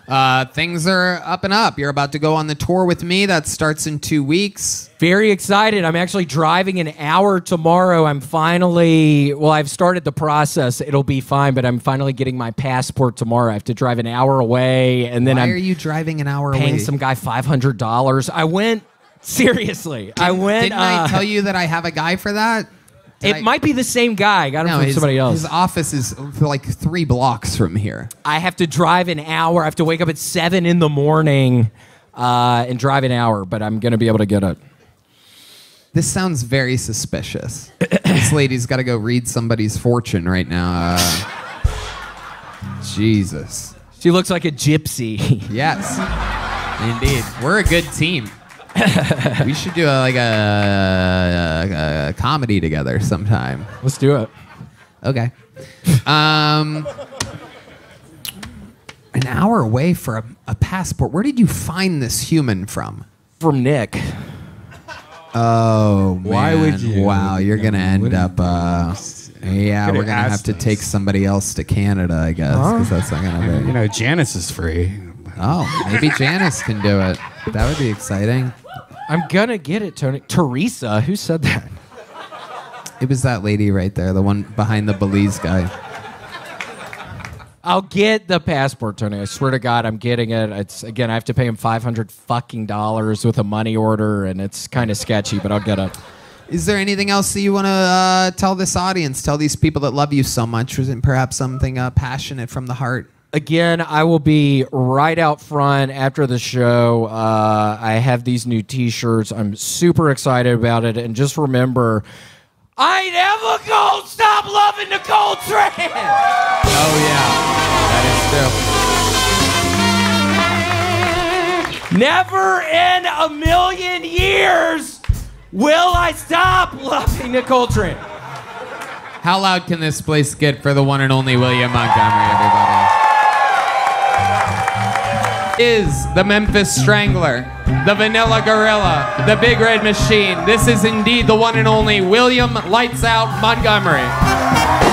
Uh, things are up and up. You're about to go on the tour with me. That starts in two weeks. Very excited. I'm actually driving an hour tomorrow. I'm finally, well, I've started the process. It'll be fine, but I'm finally getting my passport tomorrow. I have to drive an hour away, and then Why I'm are you driving an hour paying away? some guy $500. I went, seriously, I went. Didn't I uh, tell you that I have a guy for that? Did It I- might be the same guy. I got him No, from his, somebody else. his office is like three blocks from here. I have to drive an hour. I have to wake up at seven in the morning uh, and drive an hour, but I'm going to be able to get it. This sounds very suspicious. this lady's got to go read somebody's fortune right now. Uh, Jesus. She looks like a gypsy. Yes, indeed. We're a good team. we should do a, like a, a, a comedy together sometime. Let's do it. Okay. Um, an hour away for a, a passport. Where did you find this human from? From Nick. Oh, Why man. would you? Wow, you're gonna end up. Uh, yeah, Could've we're gonna have to take somebody else to Canada, I guess, because that's not gonna be. You know, Janice is free. Oh, maybe Janice can do it. That would be exciting. I'm to get it, Tony. Teresa, who said that? It was that lady right there, the one behind the Belize guy. I'll get the passport, Tony. I swear to God, I'm getting it. It's again, I have to pay him 500 fucking dollars with a money order, and it's kind of sketchy, but I'll get it. Is there anything else that you want to uh, tell this audience, tell these people that love you so much? Was it perhaps something uh, passionate from the heart? Again, I will be right out front after the show. Uh, I have these new T-shirts. I'm super excited about it, and just remember, I ain't ever gonna stop loving Nicole Tran. Oh yeah, That is that Never in a million years will I stop loving Nicole Tran. How loud can this place get for the one and only William Montgomery, everybody? Is the Memphis Strangler, the Vanilla Gorilla, the Big Red Machine. This is indeed the one and only William Lights Out Montgomery.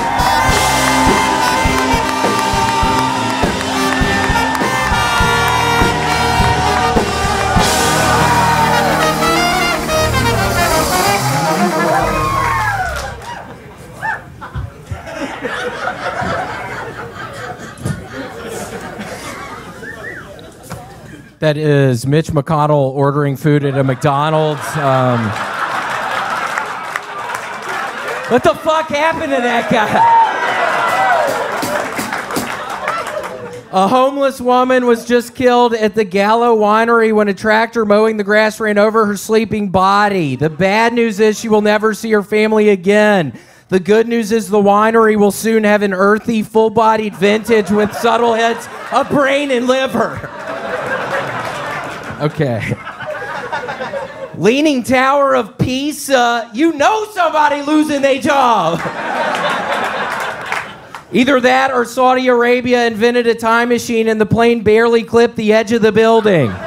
That is Mitch McConnell ordering food at a McDonald's. Um, what the fuck happened to that guy? A homeless woman was just killed at the Gallo Winery when a tractor mowing the grass ran over her sleeping body. The bad news is she will never see her family again. The good news is the winery will soon have an earthy, full bodied vintage with subtle hits of brain and liver. Okay. Leaning Tower of Pisa, you know somebody losing their job. Either that or Saudi Arabia invented a time machine and the plane barely clipped the edge of the building.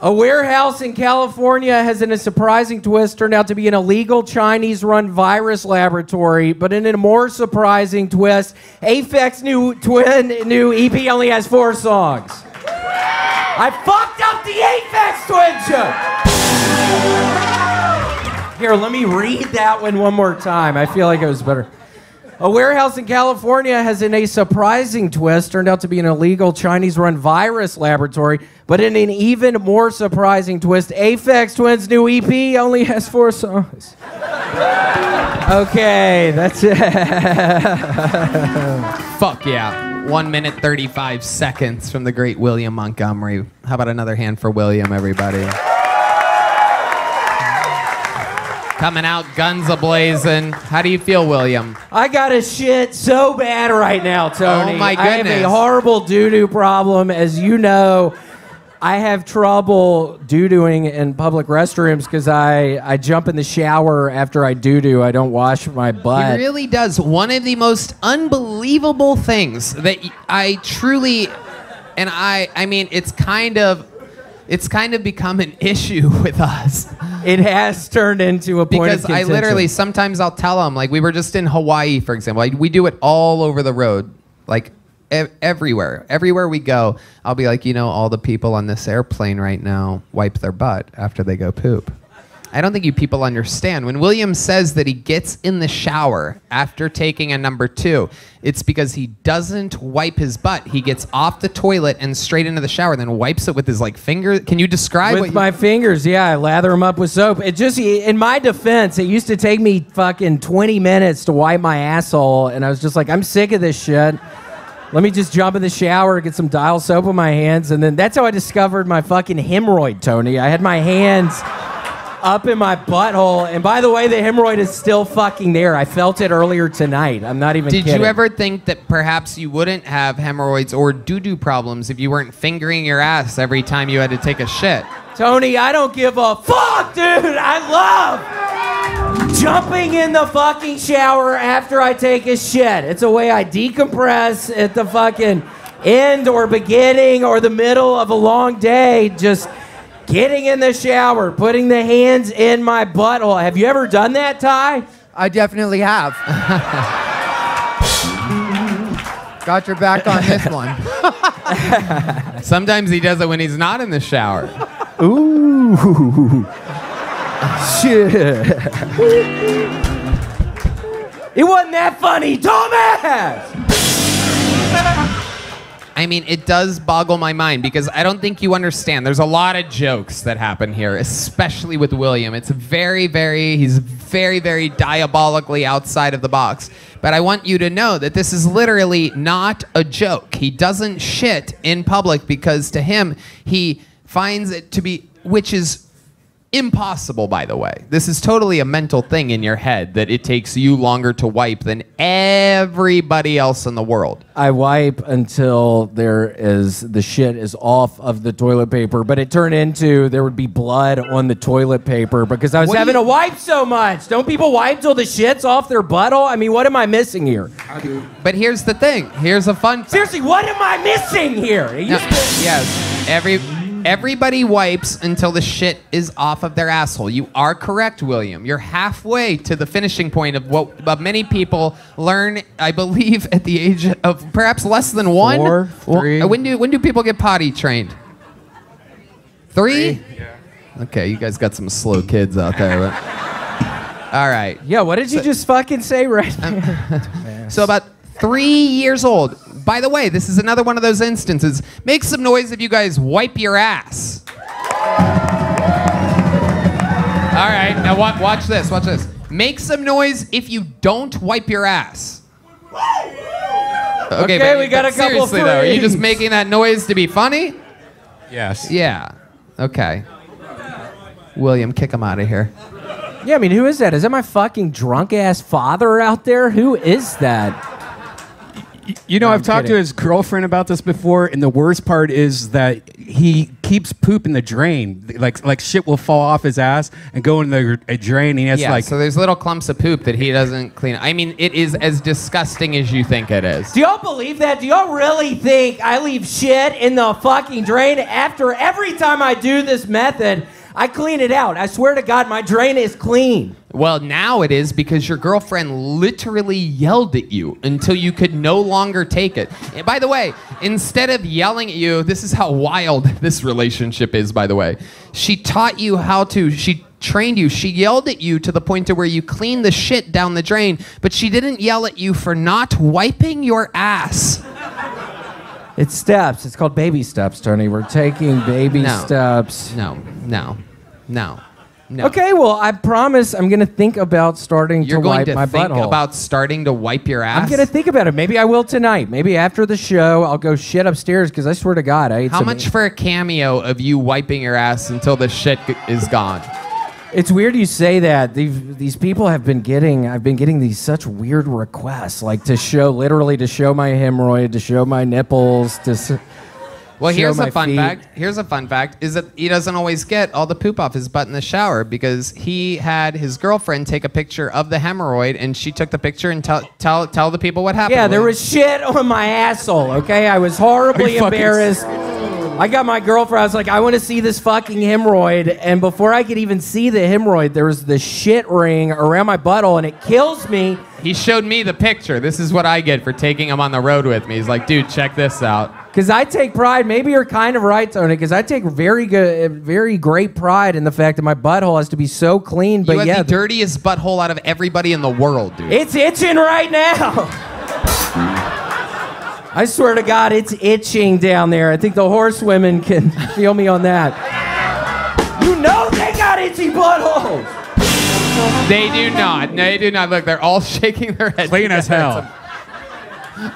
A warehouse in California has, in a surprising twist, turned out to be an illegal Chinese run virus laboratory. But in a more surprising twist, Aphex new twin new EP only has four songs. I fucked up the Aphex twin joke! Here, let me read that one one more time. I feel like it was better. A warehouse in California has, in a surprising twist, turned out to be an illegal Chinese run virus laboratory. But in an even more surprising twist, Aphex Twins' new EP only has four songs. Okay, that's it. Fuck yeah. One minute, 35 seconds from the great William Montgomery. How about another hand for William, everybody? Coming out guns ablazing. How do you feel, William? I got a shit so bad right now, oh Tony. Oh, my goodness! I have a horrible doo doo problem. As you know, I have trouble doo dooing in public restrooms because I, I jump in the shower after I doo doo. I don't wash my butt. He really does. One of the most unbelievable things that I truly, and I, I mean, it's kind of, it's kind of become an issue with us. It has turned into a point because I literally sometimes I'll tell them like we were just in Hawaii, for example. Like, we do it all over the road, like e- everywhere. Everywhere we go, I'll be like, you know, all the people on this airplane right now wipe their butt after they go poop. I don't think you people understand. When William says that he gets in the shower after taking a number two, it's because he doesn't wipe his butt. He gets off the toilet and straight into the shower, then wipes it with his like finger. Can you describe with what you- my fingers, yeah, I lather them up with soap. It just, in my defense, it used to take me fucking 20 minutes to wipe my asshole, and I was just like, I'm sick of this shit. Let me just jump in the shower, get some dial soap on my hands, and then that's how I discovered my fucking hemorrhoid, Tony. I had my hands up in my butthole, and by the way, the hemorrhoid is still fucking there. I felt it earlier tonight. I'm not even Did kidding. you ever think that perhaps you wouldn't have hemorrhoids or doo doo problems if you weren't fingering your ass every time you had to take a shit? Tony, I don't give a fuck, dude. I love jumping in the fucking shower after I take a shit. It's a way I decompress at the fucking end or beginning or the middle of a long day. Just getting in the shower, putting the hands in my butthole. Have you ever done that, Ty? I definitely have. Got your back on this one. Sometimes he does it when he's not in the shower. Ooh. Shit. it wasn't that funny, Thomas! I mean, it does boggle my mind because I don't think you understand. There's a lot of jokes that happen here, especially with William. It's very, very, he's very, very diabolically outside of the box. But I want you to know that this is literally not a joke. He doesn't shit in public because to him, he finds it to be, which is impossible, by the way. This is totally a mental thing in your head that it takes you longer to wipe than everybody else in the world. I wipe until there is the shit is off of the toilet paper, but it turned into there would be blood on the toilet paper because I was What do having you- to wipe so much. Don't people wipe till the shit's off their butthole? I mean, what am I missing here? But here's the thing. Here's a fun. Seriously, what am I missing here? It No, used to- yes, every everybody wipes until the shit is off of their asshole. You are correct, William. You're halfway to the finishing point of what uh, many people learn. I believe at the age of perhaps less than one. Four, three. When do when do people get potty trained? Three. Okay, you guys got some slow kids out there. But... All right. Yeah, what did you just fucking say right there? So about three years old. By the way, this is another one of those instances. Make some noise if you guys wipe your ass. All right, now wa- watch this. Watch this. Make some noise if you don't wipe your ass. Okay, but- we got a couple Seriously though, are you just making that noise to be funny? Yes. Yeah. Okay. William, kick him out of here. Yeah, I mean, who is that? Is that my fucking drunk ass father out there? Who is that? You know, No, I've I'm talked to his girlfriend about this before, and the worst part is that he keeps poop in the drain. Like, like shit will fall off his ass and go in the a drain, and he has yeah, like. so there's little clumps of poop that he doesn't clean. I mean, it is as disgusting as you think it is. Do y'all believe that? Do y'all really think I leave shit in the fucking drain after every time I do this method? I clean it out. I swear to God, my drain is clean. Well, now it is because your girlfriend literally yelled at you until you could no longer take it. And by the way, instead of yelling at you, this is how wild this relationship is, by the way. She taught you how to, she trained you. She yelled at you to the point to where you clean the shit down the drain, but she didn't yell at you for not wiping your ass. It's steps. It's called baby steps, Tony. We're taking baby No. steps. No, no, no, no. Okay, well, I promise I'm going to think about starting You're to going wipe to my think butthole. about starting to wipe your ass? I'm going to think about it. Maybe I will tonight. Maybe after the show, I'll go shit upstairs because I swear to God, I ate How some- much for a cameo of you wiping your ass until the shit g- is gone? It's weird you say that. These these people have been getting. I've been getting these such weird requests, like to show literally to show my hemorrhoid, to show my nipples, to. s- Well, here's a fun feet. fact. Here's a fun fact: is that he doesn't always get all the poop off his butt in the shower because he had his girlfriend take a picture of the hemorrhoid, and she took the picture and tell tell tell the people what happened. Yeah, there was shit on my asshole, okay? I was horribly embarrassed. I got my girlfriend, I was like, I want to see this fucking hemorrhoid. And before I could even see the hemorrhoid, there was the shit ring around my butthole, and it kills me. He showed me the picture. This is what I get for taking him on the road with me. He's like, dude, check this out. Because I take pride. Maybe you're kind of right, Tony. Because I take very good, very great pride in the fact that my butthole has to be so clean. But you have yeah, the dirtiest butthole out of everybody in the world, dude. It's itching right now. I swear to God, it's itching down there. I think the horsewomen can feel me on that. You know they got itchy buttholes. They do not. No, they do not. Look, they're all shaking their heads. Clean as hell.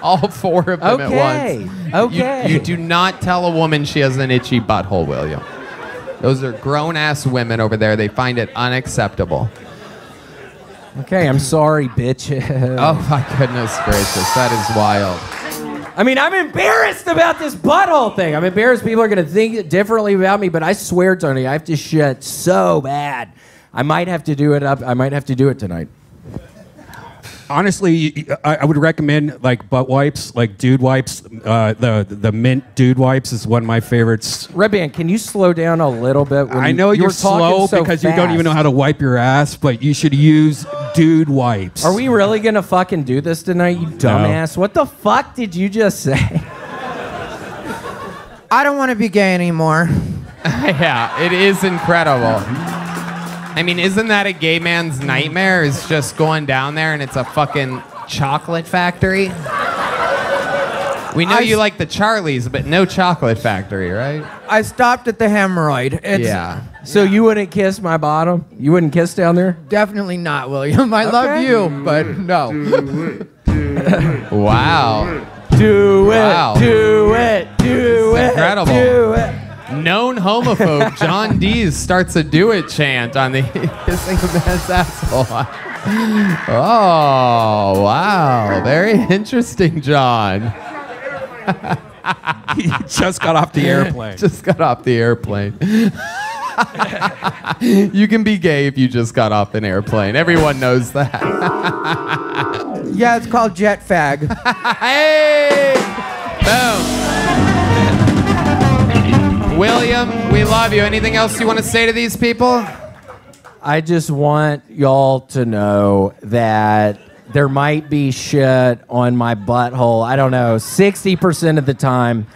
All four of them Okay, at once. You- okay. You, do not tell a woman she has an itchy butthole, William. Those are grown ass women over there. They find it unacceptable. Okay, I'm sorry, bitch. Oh my goodness gracious, that is wild. I mean, I'm embarrassed about this butthole thing. I'm embarrassed people are going to think differently about me, but I swear, Tony, I have to shit so bad. I might have to do it up. I might have to do it tonight. Honestly, I, I would recommend like butt wipes, like dude wipes. Uh, the the mint dude wipes is one of my favorites. Redban, can you slow down a little bit? When I know you you're were talking slow so because you don't even know how to wipe your ass, but you should use dude wipes. Are we really gonna fucking do this tonight, you dumbass? What the fuck did you just say? I don't want to be gay anymore. yeah, it is incredible. I mean, isn't that a gay man's nightmare? Is just going down there and it's a fucking chocolate factory? We know I you s- like the Charlies, but no chocolate factory, right? I stopped at the hemorrhoid. It's yeah. So you wouldn't kiss my bottom? You wouldn't kiss down there? Definitely not, William. I love you, but no. Wow. Do it. Wow. Do it. Do it. Incredible. Do it. Known homophobe John Dees starts a do it chant on the kissing a man's asshole. Oh, wow. Very interesting, John. he just got off the airplane. just got off the airplane. you can be gay if you just got off an airplane. Everyone knows that. yeah, it's called jet fag. hey! Boom. William, we love you. Anything else you want to say to these people? I just want y'all to know that there might be shit on my butthole. I don't know, 60% of the time,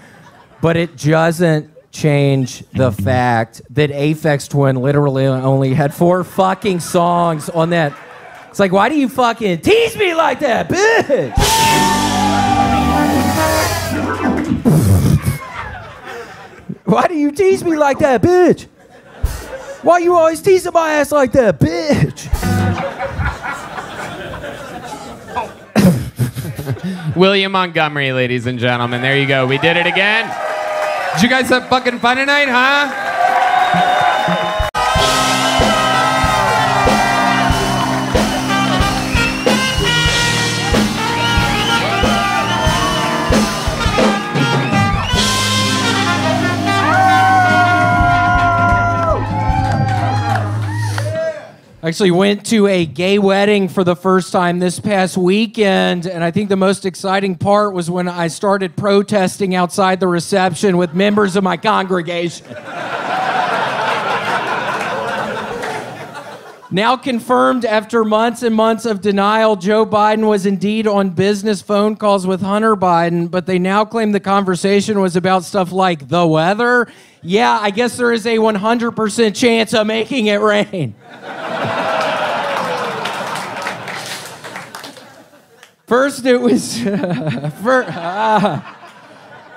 but it doesn't change the fact that Aphex Twin literally only had four fucking songs on that. It's like, why do you fucking tease me like that, bitch? Why do you tease me like that, bitch? Why you always teasing my ass like that, bitch? William Montgomery, ladies and gentlemen. There you go. We did it again. Did you guys have fucking fun tonight, huh? Actually, went to a gay wedding for the first time this past weekend, and I think the most exciting part was when I started protesting outside the reception with members of my congregation. Now confirmed after months and months of denial, Joe Biden was indeed on business phone calls with Hunter Biden, but they now claim the conversation was about stuff like the weather. Yeah, I guess there is a 100% chance of making it rain. First, it was. fir- ah.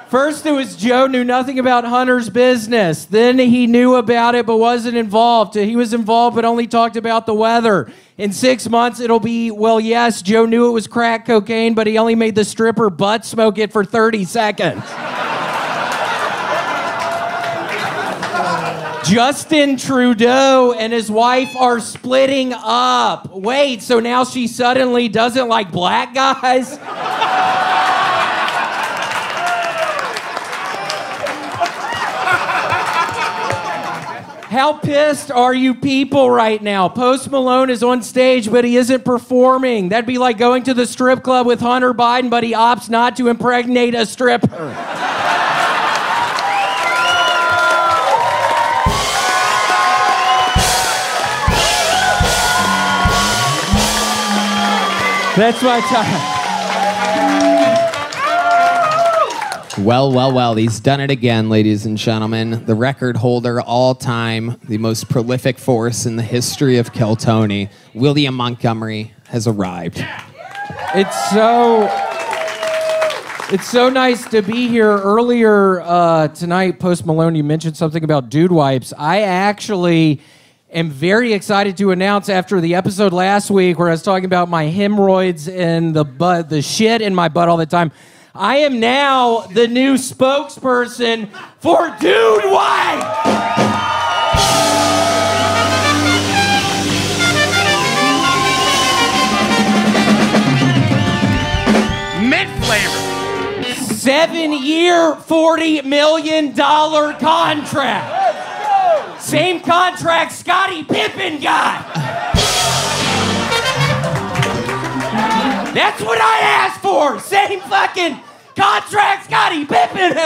First, it was Joe knew nothing about Hunter's business. Then he knew about it but wasn't involved. He was involved but only talked about the weather. In six months, it'll be, well, yes, Joe knew it was crack cocaine, but he only made the stripper butt smoke it for 30 seconds. Justin Trudeau and his wife are splitting up. Wait, so now she suddenly doesn't like black guys? How pissed are you people right now? Post Malone is on stage, but he isn't performing. That'd be like going to the strip club with Hunter Biden, but he opts not to impregnate a stripper. That's my time. Well, well, well, he's done it again, ladies and gentlemen. The record holder all time, the most prolific force in the history of Kill Tony, William Montgomery, has arrived. It's so it's so nice to be here. Earlier uh, tonight, Post Malone, you mentioned something about dude wipes. I actually am very excited to announce after the episode last week where I was talking about my hemorrhoids and the butt, the shit in my butt all the time. I am now the new spokesperson for Dude flavor. Seven year, $40 million contract. Same contract Scottie Pippen got. That's what I asked for. Same fucking contract Scottie Pippen.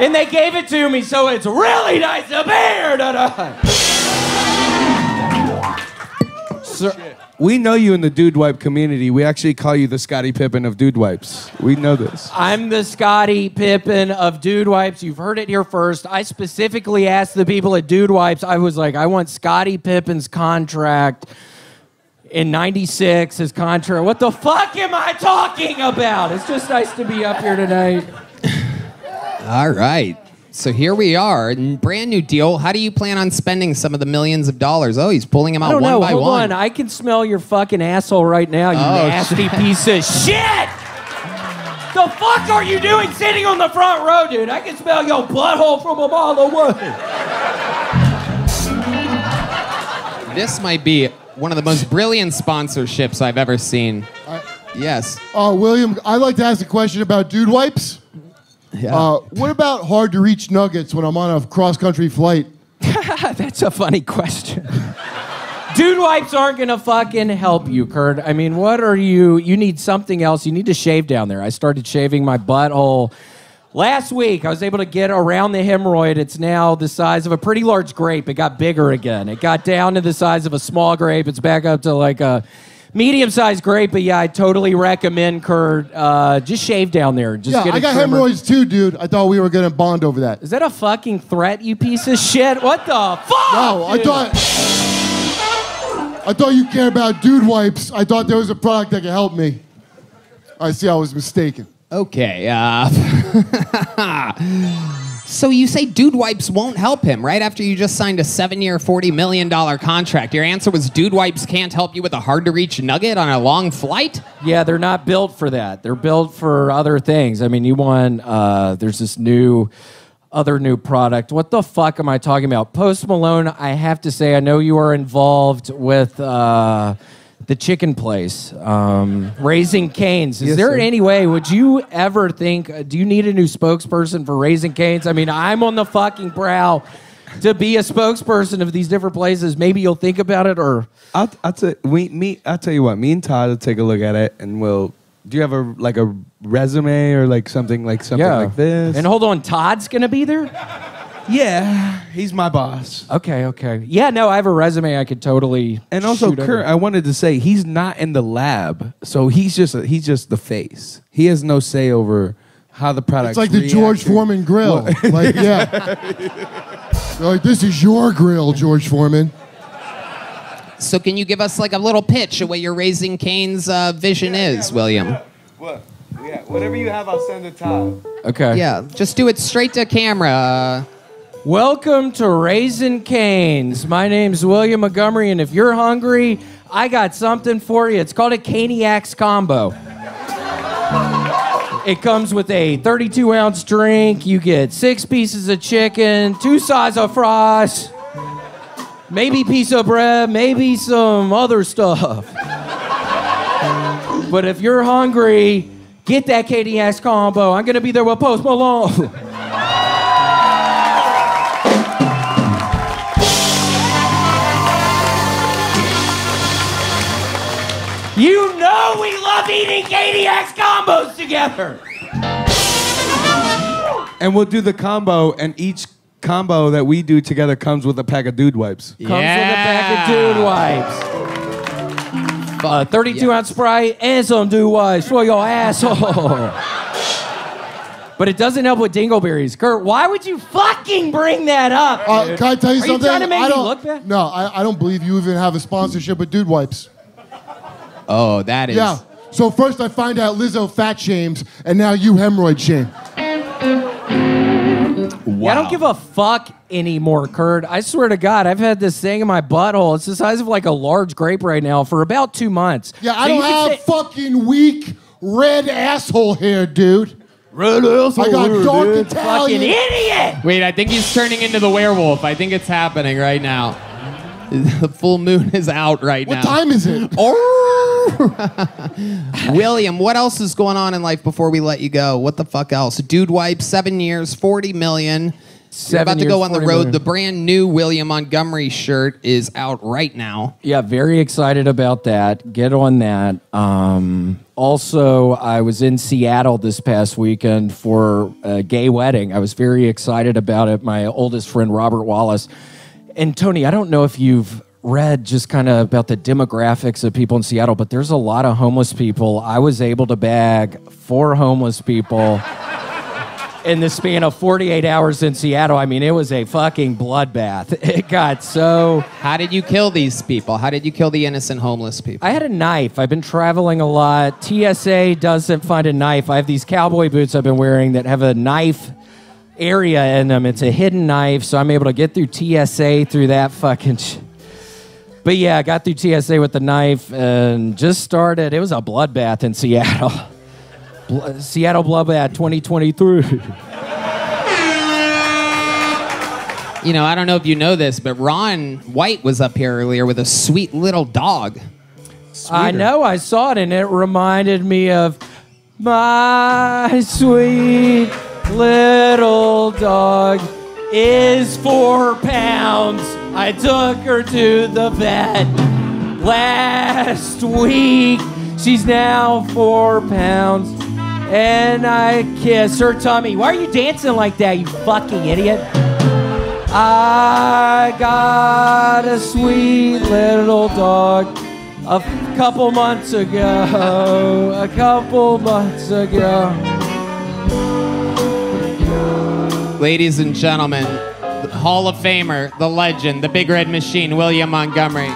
And they gave it to me, so it's really nice to be here tonight. Sir, we know you in the dude wipe community. We actually call you the Scottie Pippen of dude wipes. We know this. I'm the Scottie Pippen of Dude Wipes. You've heard it here first. I specifically asked the people at Dude Wipes, I was like, I want Scottie Pippen's contract in 96, his contra. What the fuck am I talking about? It's just nice to be up here tonight. All right. So here we are, brand new deal. How do you plan on spending some of the millions of dollars? Oh, he's pulling them I out don't one know. by Hold one. on. I can smell your fucking asshole right now, you Oh, nasty shit. piece of shit. The fuck are you doing sitting on the front row, dude? I can smell your butthole from a mile away. This might be one of the most brilliant sponsorships I've ever seen. yes. Uh, William, I'd like to ask a question about dude wipes. Yeah. Uh, what about hard to reach nuggets when I'm on a cross country flight? That's a funny question. Dude wipes aren't gonna fucking help you, Kurt. I mean, what are you? You need something else. You need to shave down there. I started shaving my butthole last week. I was able to get around the hemorrhoid. It's now the size of a pretty large grape. It got bigger again. It got down to the size of a small grape. It's back up to like a medium-sized grape. But yeah, I totally recommend Kurt. Uh, just shave down there. Just yeah, get I got trimmer. hemorrhoids too, dude. I thought we were gonna bond over that. Is that a fucking threat, you piece of shit? What the fuck? No, I thought. I thought you cared about dude wipes. I thought there was a product that could help me. I see. I was mistaken. Okay. Uh, so you say Dude Wipes won't help him right after you just signed a seven-year, forty million dollar contract. Your answer was Dude Wipes can't help you with a hard-to-reach nugget on a long flight. Yeah, they're not built for that. They're built for other things. I mean, you want uh, there's this new other new product. What the fuck am I talking about? Post Malone, I have to say, I know you are involved with uh, the chicken place, um, Raising Cane's. Is Yes, there sir. any way, would you ever think, uh, do you need a new spokesperson for Raising Cane's? I mean, I'm on the fucking prowl to be a spokesperson of these different places. Maybe you'll think about it or. I'll, I'll tell we me. I'll tell you what. Me and Todd will take a look at it, and we'll. Do you have a like a resume or like something like something Yeah. like this? And hold on, Todd's gonna be there? Yeah, he's my boss. Okay, okay. Yeah, no, I have a resume I could totally. And also, shoot over. Kurt, I wanted to say he's not in the lab, so he's just a, he's just the face. He has no say over how the product. It's like the George Foreman grill. like, yeah. Like, this is your grill, George Foreman. So can you give us like a little pitch of what your Raising Cane's uh, vision is, William? What? Yeah, whatever you have, I'll send it to Todd. Okay. Yeah, just do it straight to camera. Welcome to Raising Cane's. My name's William Montgomery, and if you're hungry, I got something for you. It's called a Caniacs combo. It comes with a 32 ounce drink. You get six pieces of chicken, two sides of fries, maybe piece of bread, maybe some other stuff. But if you're hungry, get that Caniacs combo. I'm gonna be there with Post Malone. love eating Caniacs combos together. And we'll do the combo, and each combo that we do together comes with a pack of dude wipes. Comes with a pack of dude wipes. Uh, 32 ounce Sprite and some dude wipes for your asshole. but it doesn't help with dingleberries. Kurt, why would you fucking bring that up? Uh, can I tell you Are something? You trying to make I me don't, look bad? No, I, I don't believe you even have a sponsorship with Dude Wipes. Oh, that is. Yeah. So first I find out Lizzo fat shames, and now you hemorrhoid shame. Yeah, I don't give a fuck anymore, Kurt. I swear to God, I've had this thing in my butthole. It's the size of like a large grape right now for about two months. Yeah, I So you don't have say- fucking weak red asshole hair, dude. Red asshole I got hair, dark dude. Italian. Fucking idiot! Wait, I think he's turning into the werewolf. I think it's happening right now. The full moon is out right What now. What time is it? William, what else is going on in life before we let you go? What the fuck else? Dude Wipe, seven years, 40 million. You're Seven about to go on the road. million. The brand new William Montgomery shirt is out right now. Yeah, very excited about that. Get on that. Um, also, I was in Seattle this past weekend for a gay wedding. I was very excited about it. My oldest friend, Robert Wallace. And Tony, I don't know if you've read just kind of about the demographics of people in Seattle, but there's a lot of homeless people. I was able to bag four homeless people. In the span of 48 hours in Seattle, I mean, it was a fucking bloodbath. It got so. How did you kill these people? How did you kill the innocent homeless people? I had a knife. I've been traveling a lot. TSA doesn't find a knife. I have these cowboy boots I've been wearing that have a knife area in them. It's a hidden knife, so I'm able to get through TSA through that fucking. Sh- but yeah, I got through TSA with the knife and just started. It was a bloodbath in Seattle. Bl- Seattle Bloodbath 2023. You know, I don't know if you know this, but Ron White was up here earlier with a sweet little dog. I know, I saw it, and it reminded me of my sweet little dog is four pounds. I took her to the vet last week. She's now four pounds. And I kiss her tummy. Why are you dancing like that, you fucking idiot? I got a sweet little dog a couple months ago. A couple months ago. Ladies and gentlemen, Hall of Famer, the legend, the Big Red Machine, William Montgomery.